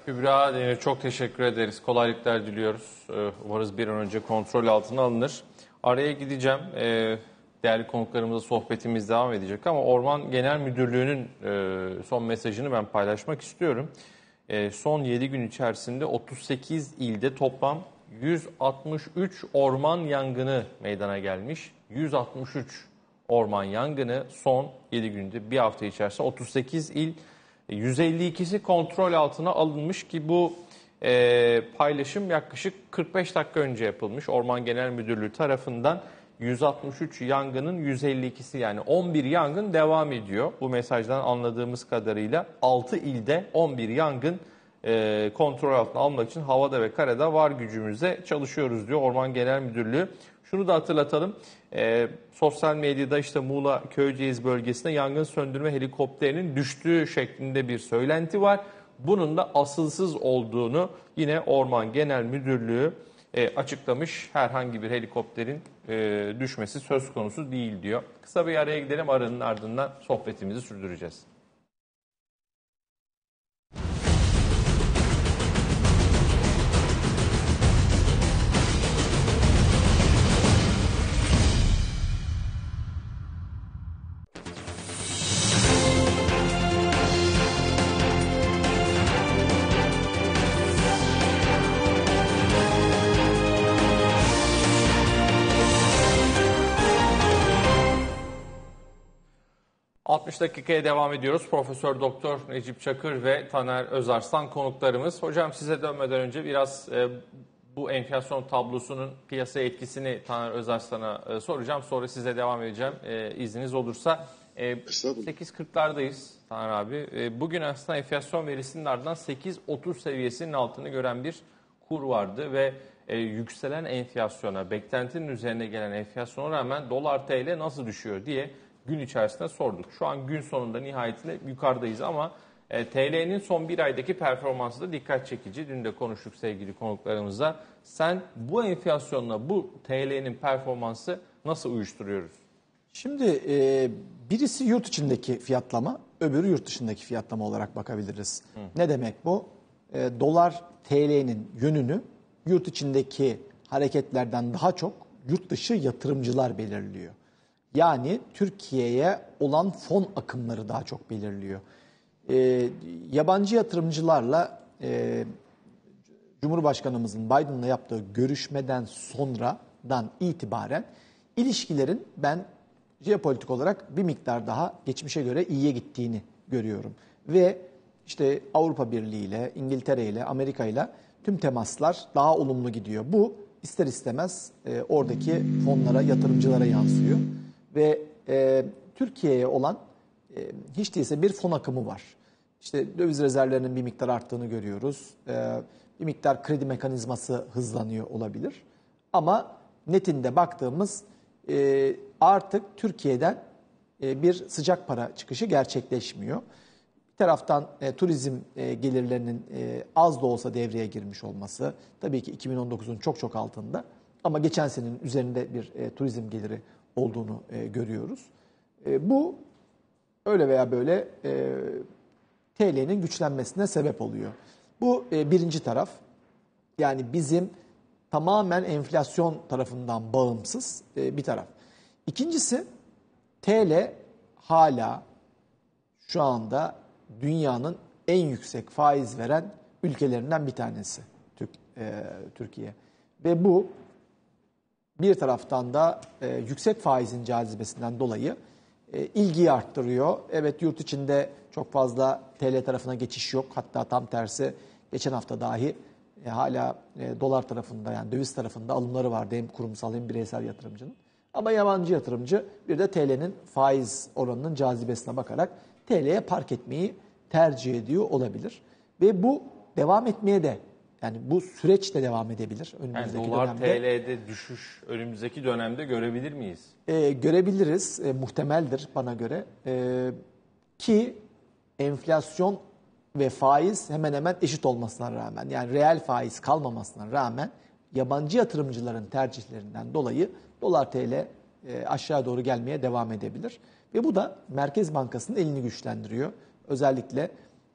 Kübra Demir çok teşekkür ederiz. Kolaylıklar diliyoruz. Ee, Umarız bir an önce kontrol altına alınır. Araya gideceğim. Ee, Değerli konuklarımızla sohbetimiz devam edecek ama Orman Genel Müdürlüğü'nün e, son mesajını ben paylaşmak istiyorum. E, Son 7 gün içerisinde 38 ilde toplam 163 orman yangını meydana gelmiş. 163 orman yangını son 7 günde bir hafta içerisinde 38 il 152'si kontrol altına alınmış ki bu e, paylaşım yaklaşık 45 dakika önce yapılmış. Orman Genel Müdürlüğü tarafından 163 yangının 152'si yani 11 yangın devam ediyor. Bu mesajdan anladığımız kadarıyla 6 ilde 11 yangın e, kontrol altına almak için havada ve karada var gücümüzle çalışıyoruz diyor Orman Genel Müdürlüğü. Şunu da hatırlatalım. E, sosyal medyada işte Muğla Köyceğiz bölgesinde yangın söndürme helikopterinin düştüğü şeklinde bir söylenti var. Bunun da asılsız olduğunu yine Orman Genel Müdürlüğü e, açıklamış. Herhangi bir helikopterin e, düşmesi söz konusu değil diyor. Kısa bir araya gidelim aranın ardından sohbetimizi sürdüreceğiz. ...60 dakikaya devam ediyoruz. Profesör Doktor Necip Çakır ve Taner Özarslan konuklarımız. Hocam size dönmeden önce biraz e, bu enflasyon tablosunun piyasa etkisini Taner Özarslan'a e, soracağım. Sonra size devam edeceğim e, izniniz olursa. E,
Estağfurullah.
8.40'lardayız Taner abi. E, bugün aslında enflasyon verisinin ardından 8.30 seviyesinin altını gören bir kur vardı ve e, yükselen enflasyona, beklentinin üzerine gelen enflasyona rağmen dolar TL nasıl düşüyor diye gün içerisinde sorduk. Şu an gün sonunda nihayetinde yukarıdayız ama e, TL'nin son bir aydaki performansı da dikkat çekici. Dün de konuştuk sevgili konuklarımızla. Sen bu enflasyonla bu TL'nin performansı nasıl uyuşturuyoruz?
Şimdi e, birisi yurt içindeki fiyatlama, öbürü yurt dışındaki fiyatlama olarak bakabiliriz. Ne demek bu? E, dolar TL'nin yönünü yurt içindeki hareketlerden daha çok yurt dışı yatırımcılar belirliyor. Yani Türkiye'ye olan fon akımları daha çok belirliyor. E, yabancı yatırımcılarla e, Cumhurbaşkanımızın Biden'la yaptığı görüşmeden sonradan itibaren ilişkilerin ben jeopolitik olarak bir miktar daha geçmişe göre iyiye gittiğini görüyorum. Ve işte Avrupa Birliği ile, İngiltere ile, Amerika ile tüm temaslar daha olumlu gidiyor. Bu ister istemez e, oradaki fonlara, yatırımcılara yansıyor. Ve e, Türkiye'ye olan e, hiç değilse bir fon akımı var. İşte döviz rezervlerinin bir miktar arttığını görüyoruz. E, bir miktar kredi mekanizması hızlanıyor olabilir. Ama netinde baktığımız e, artık Türkiye'den e, bir sıcak para çıkışı gerçekleşmiyor. Bir taraftan e, turizm e, gelirlerinin e, az da olsa devreye girmiş olması tabii ki 2019'un çok çok altında ama geçen senenin üzerinde bir e, turizm geliri olduğunu e, görüyoruz. E, bu öyle veya böyle e, TL'nin güçlenmesine sebep oluyor. Bu e, birinci taraf. Yani bizim tamamen enflasyon tarafından bağımsız e, bir taraf. İkincisi TL hala şu anda dünyanın en yüksek faiz veren ülkelerinden bir tanesi Türk, e, Türkiye. Ve bu bir taraftan da e, yüksek faizin cazibesinden dolayı e, ilgiyi arttırıyor. Evet yurt içinde çok fazla TL tarafına geçiş yok. Hatta tam tersi geçen hafta dahi e, hala e, dolar tarafında yani döviz tarafında alımları vardı hem kurumsal hem bireysel yatırımcının. Ama yabancı yatırımcı bir de TL'nin faiz oranının cazibesine bakarak TL'ye park etmeyi tercih ediyor olabilir. Ve bu devam etmeye de yani bu süreç de devam edebilir
Yani
önümüzdeki
dolar
dönemde.
TL'de düşüş önümüzdeki dönemde görebilir miyiz?
E, görebiliriz, e, muhtemeldir bana göre. E, ki enflasyon ve faiz hemen hemen eşit olmasına rağmen yani reel faiz kalmamasına rağmen yabancı yatırımcıların tercihlerinden dolayı dolar TL e, aşağı doğru gelmeye devam edebilir. Ve bu da Merkez Bankası'nın elini güçlendiriyor. Özellikle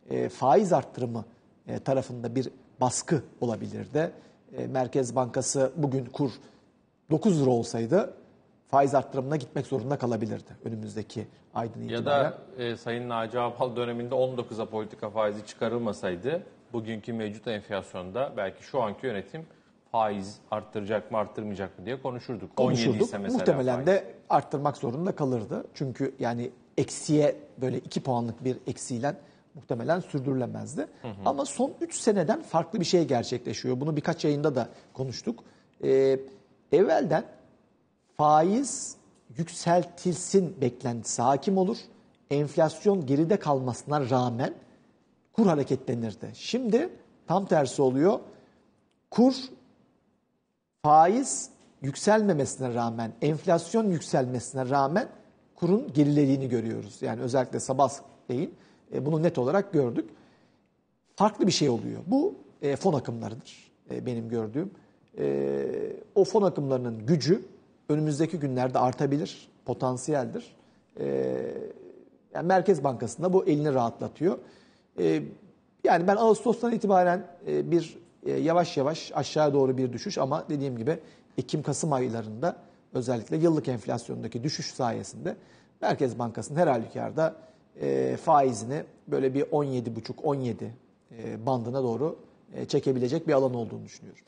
e, faiz arttırımı e, tarafında bir baskı olabilir de. E, Merkez Bankası bugün kur 9 lira olsaydı faiz arttırımına gitmek zorunda kalabilirdi önümüzdeki aydan itibaren.
Ya da e, Sayın Naci Ağbal döneminde 19'a politika faizi çıkarılmasaydı bugünkü mevcut enflasyonda belki şu anki yönetim faiz arttıracak mı arttırmayacak mı diye konuşurduk. 17
konuşurduk.
ise mesela
Muhtemelen
faiz.
de arttırmak zorunda kalırdı. Çünkü yani eksiye böyle 2 puanlık bir eksiyle muhtemelen sürdürülemezdi. Ama son 3 seneden farklı bir şey gerçekleşiyor. Bunu birkaç yayında da konuştuk. Ee, evvelden faiz yükseltilsin beklentisi hakim olur. Enflasyon geride kalmasına rağmen kur hareketlenirdi. Şimdi tam tersi oluyor. Kur faiz yükselmemesine rağmen, enflasyon yükselmesine rağmen kurun gerilediğini görüyoruz. Yani özellikle sabahleyin e, bunu net olarak gördük. Farklı bir şey oluyor. Bu e, fon akımlarıdır e, benim gördüğüm. O fon akımlarının gücü önümüzdeki günlerde artabilir, potansiyeldir. Yani Merkez Bankası'nda bu elini rahatlatıyor. Yani ben Ağustos'tan itibaren bir yavaş yavaş aşağı doğru bir düşüş ama dediğim gibi Ekim-Kasım aylarında özellikle yıllık enflasyondaki düşüş sayesinde Merkez Bankası'nın her halükarda e, faizini böyle bir 17,5-17 e, bandına doğru e, çekebilecek bir alan olduğunu düşünüyorum.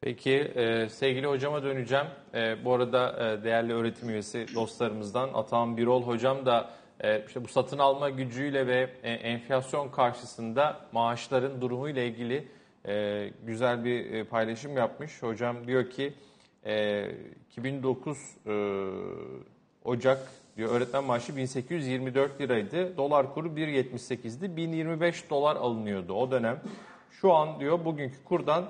Peki e, sevgili hocama döneceğim. E, bu arada e, değerli öğretim üyesi dostlarımızdan Atahan Birol hocam da e, işte bu satın alma gücüyle ve e, enflasyon karşısında maaşların durumuyla ilgili e, güzel bir e, paylaşım yapmış. Hocam diyor ki e, 2009 e, Ocak diyor. Öğretmen maaşı 1824 liraydı. Dolar kuru 1.78'di. 1025 dolar alınıyordu o dönem. Şu an diyor bugünkü kurdan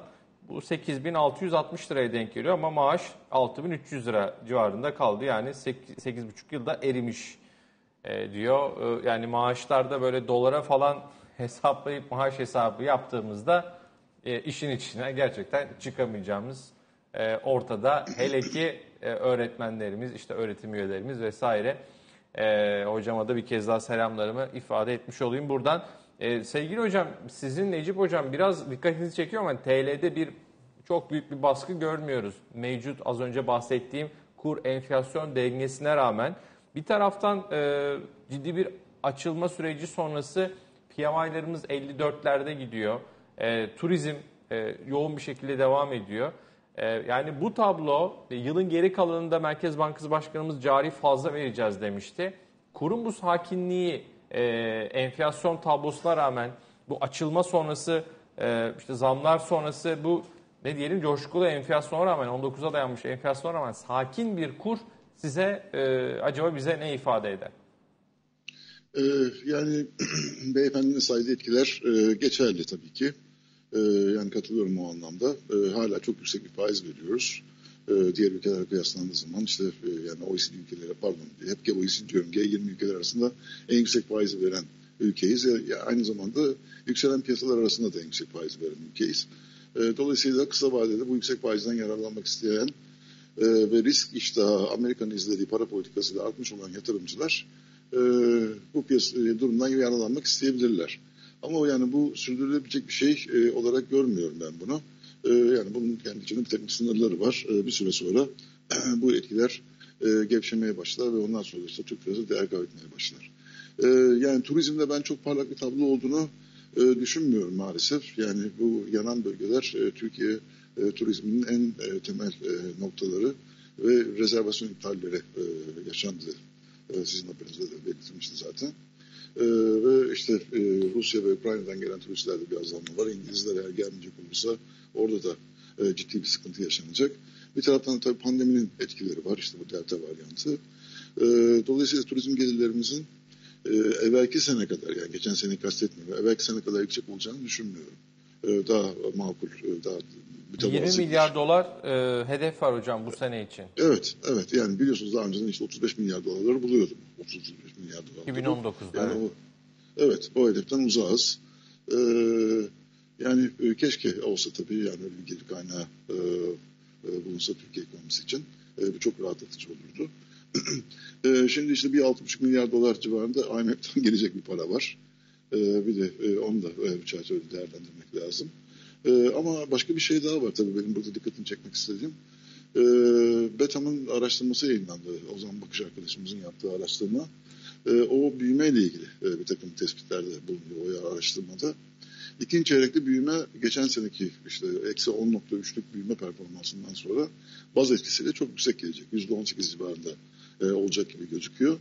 bu 8660 liraya denk geliyor ama maaş 6300 lira civarında kaldı. Yani 8,5 yılda erimiş e, diyor. E, yani maaşlarda böyle dolara falan hesaplayıp maaş hesabı yaptığımızda e, işin içine gerçekten çıkamayacağımız e, ortada. Hele ki e, öğretmenlerimiz, işte öğretim üyelerimiz vesaire. E, hocama da bir kez daha selamlarımı ifade etmiş olayım buradan. E, sevgili hocam, sizin Necip hocam biraz dikkatinizi çekiyor ama TL'de bir çok büyük bir baskı görmüyoruz. Mevcut az önce bahsettiğim kur enflasyon dengesine rağmen bir taraftan e, ciddi bir açılma süreci sonrası PMI'larımız 54'lerde gidiyor. E, turizm e, yoğun bir şekilde devam ediyor. E, yani bu tablo e, yılın geri kalanında Merkez Bankası Başkanımız cari fazla vereceğiz demişti. Kurun bu sakinliği e, enflasyon tablosuna rağmen bu açılma sonrası e, işte zamlar sonrası bu ne diyelim coşkulu enflasyona rağmen 19'a dayanmış enflasyona rağmen sakin bir kur size acaba bize ne ifade eder?
Ee, yani beyefendinin saydığı etkiler geçerli tabii ki. E, yani katılıyorum o anlamda. E, hala çok yüksek bir faiz veriyoruz. E, diğer ülkeler kıyaslandığı zaman işte e, yani OECD ülkeleri pardon hep OECD diyorum G20 ülkeler arasında en yüksek faizi veren ülkeyiz. Yani aynı zamanda yükselen piyasalar arasında da en yüksek faiz veren ülkeyiz. E, dolayısıyla kısa vadede bu yüksek faizden yararlanmak isteyen e, ve risk iştahı Amerika'nın izlediği para politikasıyla artmış olan yatırımcılar e, bu piyasa e, durumdan yararlanmak isteyebilirler. Ama yani bu sürdürülebilecek bir şey e, olarak görmüyorum ben bunu. E, yani bunun kendi içinde bir takım sınırları var. E, bir süre sonra bu etkiler e, gevşemeye başlar ve ondan sonra işte Türk lirası değer kaybetmeye başlar. E, yani turizmde ben çok parlak bir tablo olduğunu e, düşünmüyorum maalesef. Yani bu yanan bölgeler e, Türkiye e, turizminin en e, temel e, noktaları ve rezervasyon iptalleri e, yaşandı. E, sizin haberinizde de belirtilmişti zaten. E, ve işte e, Rusya ve Ukrayna'dan gelen turistlerde bir azalma var. İngilizler eğer gelmeyecek olursa orada da e, ciddi bir sıkıntı yaşanacak. Bir taraftan tabii pandeminin etkileri var. İşte bu delta varyantı. E, dolayısıyla turizm gelirlerimizin e, evvelki sene kadar yani geçen sene kastetmiyorum. Evvelki sene kadar yüksek olacağını düşünmüyorum. E, daha makul, daha
20 milyar dolar e, hedef var hocam bu sene için.
Evet, evet. Yani biliyorsunuz daha önceden işte 35 milyar dolarları buluyordum. 35 milyar dolar.
2019'da.
Yani
evet.
o, evet, o hedeften uzağız. Ee, yani e, keşke olsa tabii yani öyle bir gelir kaynağı e, e, bulunsa Türkiye ekonomisi için. E, bu çok rahatlatıcı olurdu. e, şimdi işte bir 6,5 milyar dolar civarında IMF'den gelecek bir para var. E, bir de e, onu da e, bu çerçevede değerlendirmek lazım. E, ama başka bir şey daha var tabii benim burada dikkatini çekmek istediğim. E, BETAM'ın araştırması yayınlandı. Ozan Bakış arkadaşımızın yaptığı araştırma. E, o büyümeyle ilgili e, bir takım tespitlerde bulunuyor o araştırmada. İkinci çeyrekte büyüme geçen seneki işte eksi 10.3'lük büyüme performansından sonra baz etkisiyle çok yüksek gelecek. %18 civarında e, olacak gibi gözüküyor.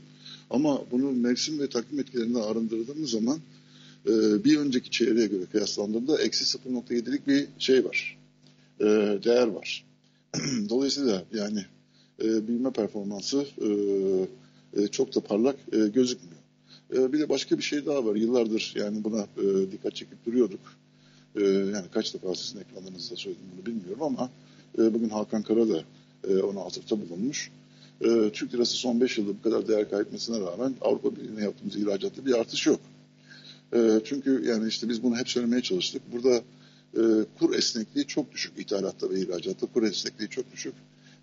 Ama bunu mevsim ve takvim etkilerinden arındırdığımız zaman bir önceki çeyreğe göre kıyaslandığında eksi 0.7'lik bir şey var. E, değer var. Dolayısıyla yani e, büyüme performansı e, e, çok da parlak e, gözükmüyor. E, bir de başka bir şey daha var. Yıllardır yani buna e, dikkat çekip duruyorduk. E, yani kaç defa sizin ekranlarınızda söyledim bunu bilmiyorum ama e, bugün Hakan Kara da e, ona atıfta bulunmuş. E, Türk lirası son 5 yılda bu kadar değer kaybetmesine rağmen Avrupa Birliği'ne yaptığımız ihracatta bir artış yok. E, çünkü yani işte biz bunu hep söylemeye çalıştık. Burada e, kur esnekliği çok düşük. İthalatta ve ihracatta kur esnekliği çok düşük.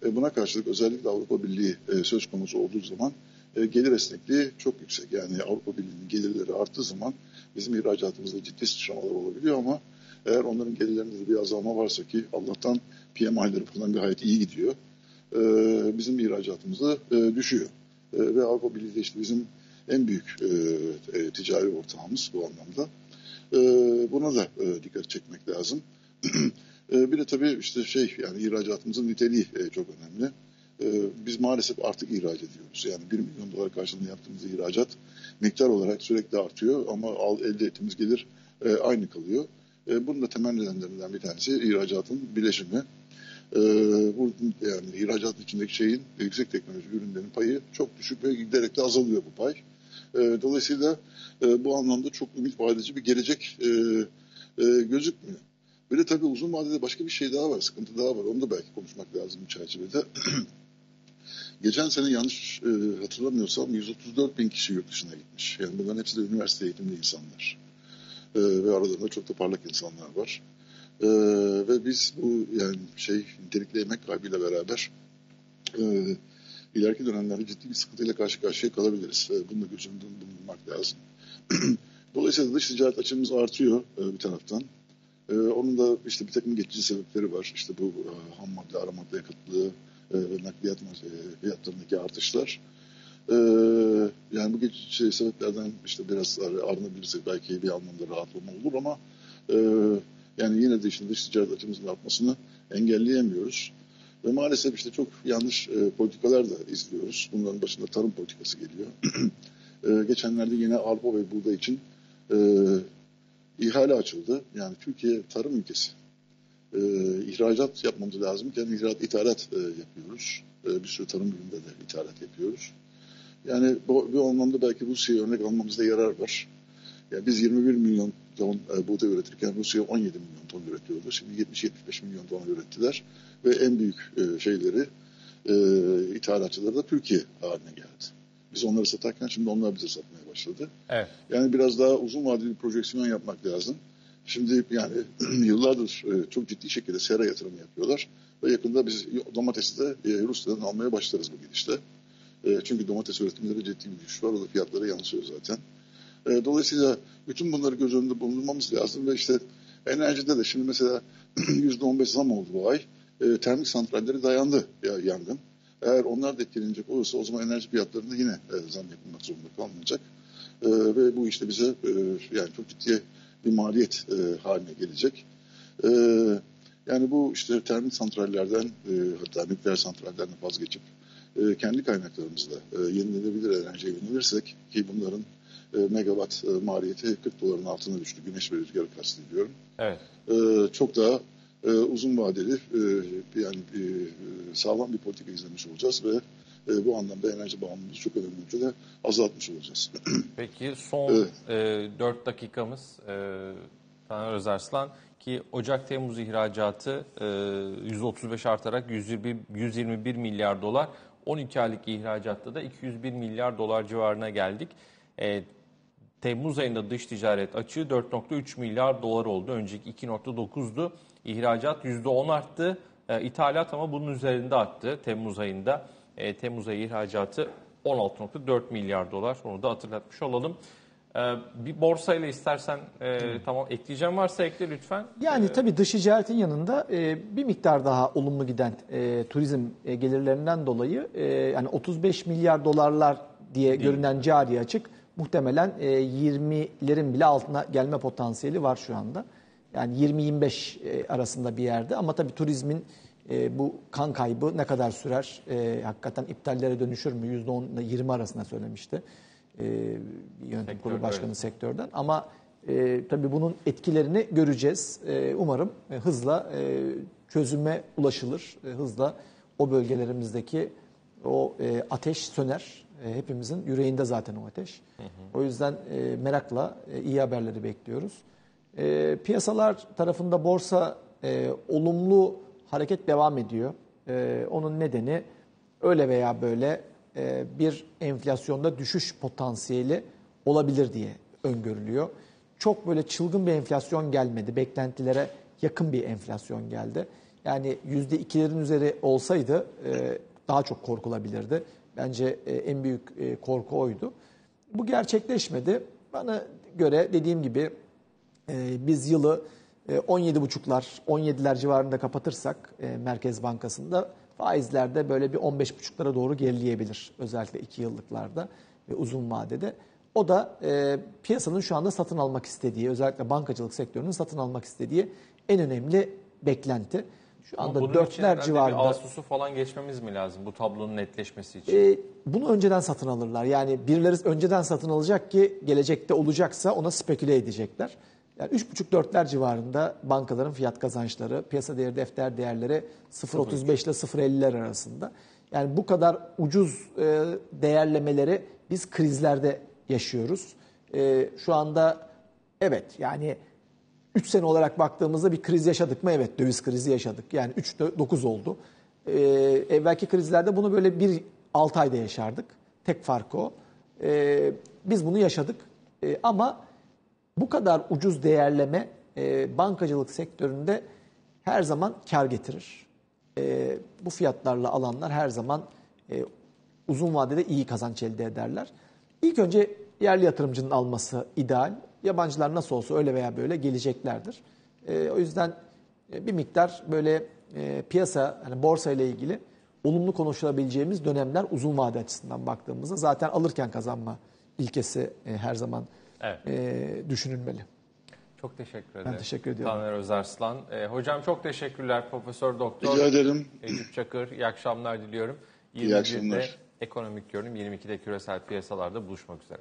E, buna karşılık özellikle Avrupa Birliği e, söz konusu olduğu zaman e, gelir esnekliği çok yüksek. Yani Avrupa Birliği'nin gelirleri arttığı zaman bizim ihracatımızda ciddi sıçramalar olabiliyor ama eğer onların gelirlerinde de bir azalma varsa ki Allah'tan PMI'leri falan gayet iyi gidiyor. E, bizim ihracatımız e, düşüyor. E, ve Avrupa Birliği de işte bizim en büyük e, e, ticari ortağımız bu anlamda. E, buna da e, dikkat çekmek lazım. e, bir de tabii işte şey yani ihracatımızın niteliği e, çok önemli. E, biz maalesef artık ihraç ediyoruz. Yani 1 milyon dolar karşılığında yaptığımız ihracat miktar olarak sürekli artıyor ama al, elde ettiğimiz gelir e, aynı kalıyor. E, bunun da temel nedenlerinden bir tanesi ihracatın bileşimi. E, bu yani ihracat içindeki şeyin yüksek teknoloji ürünlerin payı çok düşük ve giderek de azalıyor bu pay. E, dolayısıyla e, bu anlamda çok ümit vadeci bir gelecek e, gözükmüyor. Bir de tabii uzun vadede başka bir şey daha var, sıkıntı daha var. Onu da belki konuşmak lazım bu çerçevede. Geçen sene yanlış hatırlamıyorsam 134 bin kişi yurt dışına gitmiş. Yani bunların hepsi de üniversite eğitimli insanlar. E, ve aralarında çok da parlak insanlar var. E, ve biz bu yani şey nitelikli emek kaybıyla beraber e, ileriki dönemlerde ciddi bir sıkıntıyla karşı karşıya kalabiliriz. E, bunu da göz önünde bulundurmak lazım. Dolayısıyla dış ticaret açımız artıyor e, bir taraftan. E, onun da işte bir takım geçici sebepleri var. İşte bu e, ham madde, ara madde yakıtlığı e, ve nakliyat fiyatlarındaki artışlar. E, yani bu geçici sebeplerden işte biraz ar- arınabilirsek belki bir anlamda rahatlama olur ama yani yine de işte dış ticaret açımızın artmasını engelleyemiyoruz. Ve maalesef işte çok yanlış e, politikalar da izliyoruz. Bunların başında tarım politikası geliyor. e, geçenlerde yine arpa ve buğday için e, ihale açıldı. Yani Türkiye tarım ülkesi. E, ihracat yapmamız lazımken ihracat, ithalat e, yapıyoruz. E, bir sürü tarım üründe de ithalat yapıyoruz. Yani bu, bu anlamda belki Rusya'ya örnek almamızda yarar var. Yani biz 21 milyon ton e, buğday üretirken Rusya 17 milyon ton üretiyordu. Şimdi 70-75 milyon ton ürettiler. Ve en büyük e, şeyleri e, ithalatçıları da Türkiye haline geldi. Biz onları satarken şimdi onlar bize satmaya başladı.
Evet.
Yani biraz daha uzun vadeli bir projeksiyon yapmak lazım. Şimdi yani yıllardır e, çok ciddi şekilde sera yatırımı yapıyorlar. Ve yakında biz domatesi de e, Rusya'dan almaya başlarız bu gidişle. E, çünkü domates üretiminde ciddi bir düşüş var. O da fiyatlara yansıyor zaten. E, dolayısıyla bütün bunları göz önünde bulundurmamız lazım ve işte enerjide de şimdi mesela %15 zam oldu bu ay. E, termik santralleri dayandı ya, yangın. Eğer onlar da etkilenecek olursa o zaman enerji fiyatlarında yine e, zam yapılmak zorunda kalmayacak. E, ve bu işte bize e, yani çok ciddi bir maliyet e, haline gelecek. E, yani bu işte termik santrallerden e, hatta nükleer santrallerden vazgeçip e, kendi kaynaklarımızla e, yenilenebilir enerjiye yönelirsek ki bunların megawatt e, maliyeti 40 doların altına düştü. Güneş ve rüzgarı kastediyorum.
Evet.
E, çok daha e, uzun vadeli e, yani e, sağlam bir politika izlemiş olacağız ve e, bu anlamda enerji bağımlılığımızı çok önemli ölçüde azaltmış olacağız.
Peki son
Evet.
e, 4 dakikamız e, Taner Özarslan ki Ocak-Temmuz ihracatı e, %35 artarak 121, 121 milyar dolar. 12 aylık ihracatta da 201 milyar dolar civarına geldik. E, Temmuz ayında dış ticaret açığı 4.3 milyar dolar oldu. Önceki 2.9'du. İhracat %10 arttı. E, ithalat ama bunun üzerinde arttı Temmuz ayında. E, Temmuz ayı ihracatı 16.4 milyar dolar. Onu da hatırlatmış olalım. E, bir borsayla istersen e, tamam ekleyeceğim varsa ekle lütfen.
Yani tabii dış ticaretin yanında e, bir miktar daha olumlu giden e, turizm e, gelirlerinden dolayı e, yani 35 milyar dolarlar diye görünen cari açık muhtemelen e, 20'lerin bile altına gelme potansiyeli var şu anda. Yani 20-25 e, arasında bir yerde ama tabii turizmin e, bu kan kaybı ne kadar sürer? E, hakikaten iptallere dönüşür mü? %10 ile 20 arasında söylemişti. E, yönetim kurulu başkanı
öyle.
sektörden. Ama e, tabii bunun etkilerini göreceğiz. E, umarım e, hızla e, çözüme ulaşılır. E, hızla o bölgelerimizdeki o e, ateş söner. E, hepimizin yüreğinde zaten o ateş. O yüzden e, merakla e, iyi haberleri bekliyoruz. E, piyasalar tarafında borsa e, olumlu hareket devam ediyor. E, onun nedeni öyle veya böyle e, bir enflasyonda düşüş potansiyeli olabilir diye öngörülüyor. Çok böyle çılgın bir enflasyon gelmedi. Beklentilere yakın bir enflasyon geldi. Yani yüzde ikilerin üzeri olsaydı e, daha çok korkulabilirdi. Bence e, en büyük e, korku oydu. Bu gerçekleşmedi. Bana göre dediğim gibi e, biz yılı e, 17,5'lar, 17'ler civarında kapatırsak Merkez Bankası'nda faizlerde böyle bir 15,5'lara doğru gerileyebilir. Özellikle 2 yıllıklarda ve uzun vadede. O da e, piyasanın şu anda satın almak istediği, özellikle bankacılık sektörünün satın almak istediği en önemli beklenti. Şu anda
bunun
dörtler civarında.
bir Ağustos'u falan geçmemiz mi lazım bu tablonun netleşmesi için?
E, bunu önceden satın alırlar. Yani birileri önceden satın alacak ki gelecekte olacaksa ona speküle edecekler. Yani 3,5-4'ler civarında bankaların fiyat kazançları, piyasa değeri defter değerleri 0.35 ile 0.50'ler arasında. Yani bu kadar ucuz e, değerlemeleri biz krizlerde yaşıyoruz. E, şu anda evet yani 3 sene olarak baktığımızda bir kriz yaşadık mı? Evet döviz krizi yaşadık. Yani 3-9 oldu. Ee, evvelki krizlerde bunu böyle bir 6 ayda yaşardık. Tek farkı o. Ee, biz bunu yaşadık. Ee, ama bu kadar ucuz değerleme e, bankacılık sektöründe her zaman kar getirir. Ee, bu fiyatlarla alanlar her zaman e, uzun vadede iyi kazanç elde ederler. İlk önce yerli yatırımcının alması ideal. Yabancılar nasıl olsa öyle veya böyle geleceklerdir. Ee, o yüzden e, bir miktar böyle e, piyasa, hani borsa ile ilgili olumlu konuşulabileceğimiz dönemler uzun vade açısından baktığımızda zaten alırken kazanma ilkesi e, her zaman
Evet.
e, düşünülmeli.
Çok teşekkür ederim.
teşekkür ediyorum.
Taner Özarslan. Ee, hocam çok teşekkürler. Profesör Doktor
Rica ederim.
Eyüp Çakır. İyi akşamlar diliyorum.
İyi
21'de
akşamlar.
Ekonomik Görünüm 22'de küresel piyasalarda buluşmak üzere.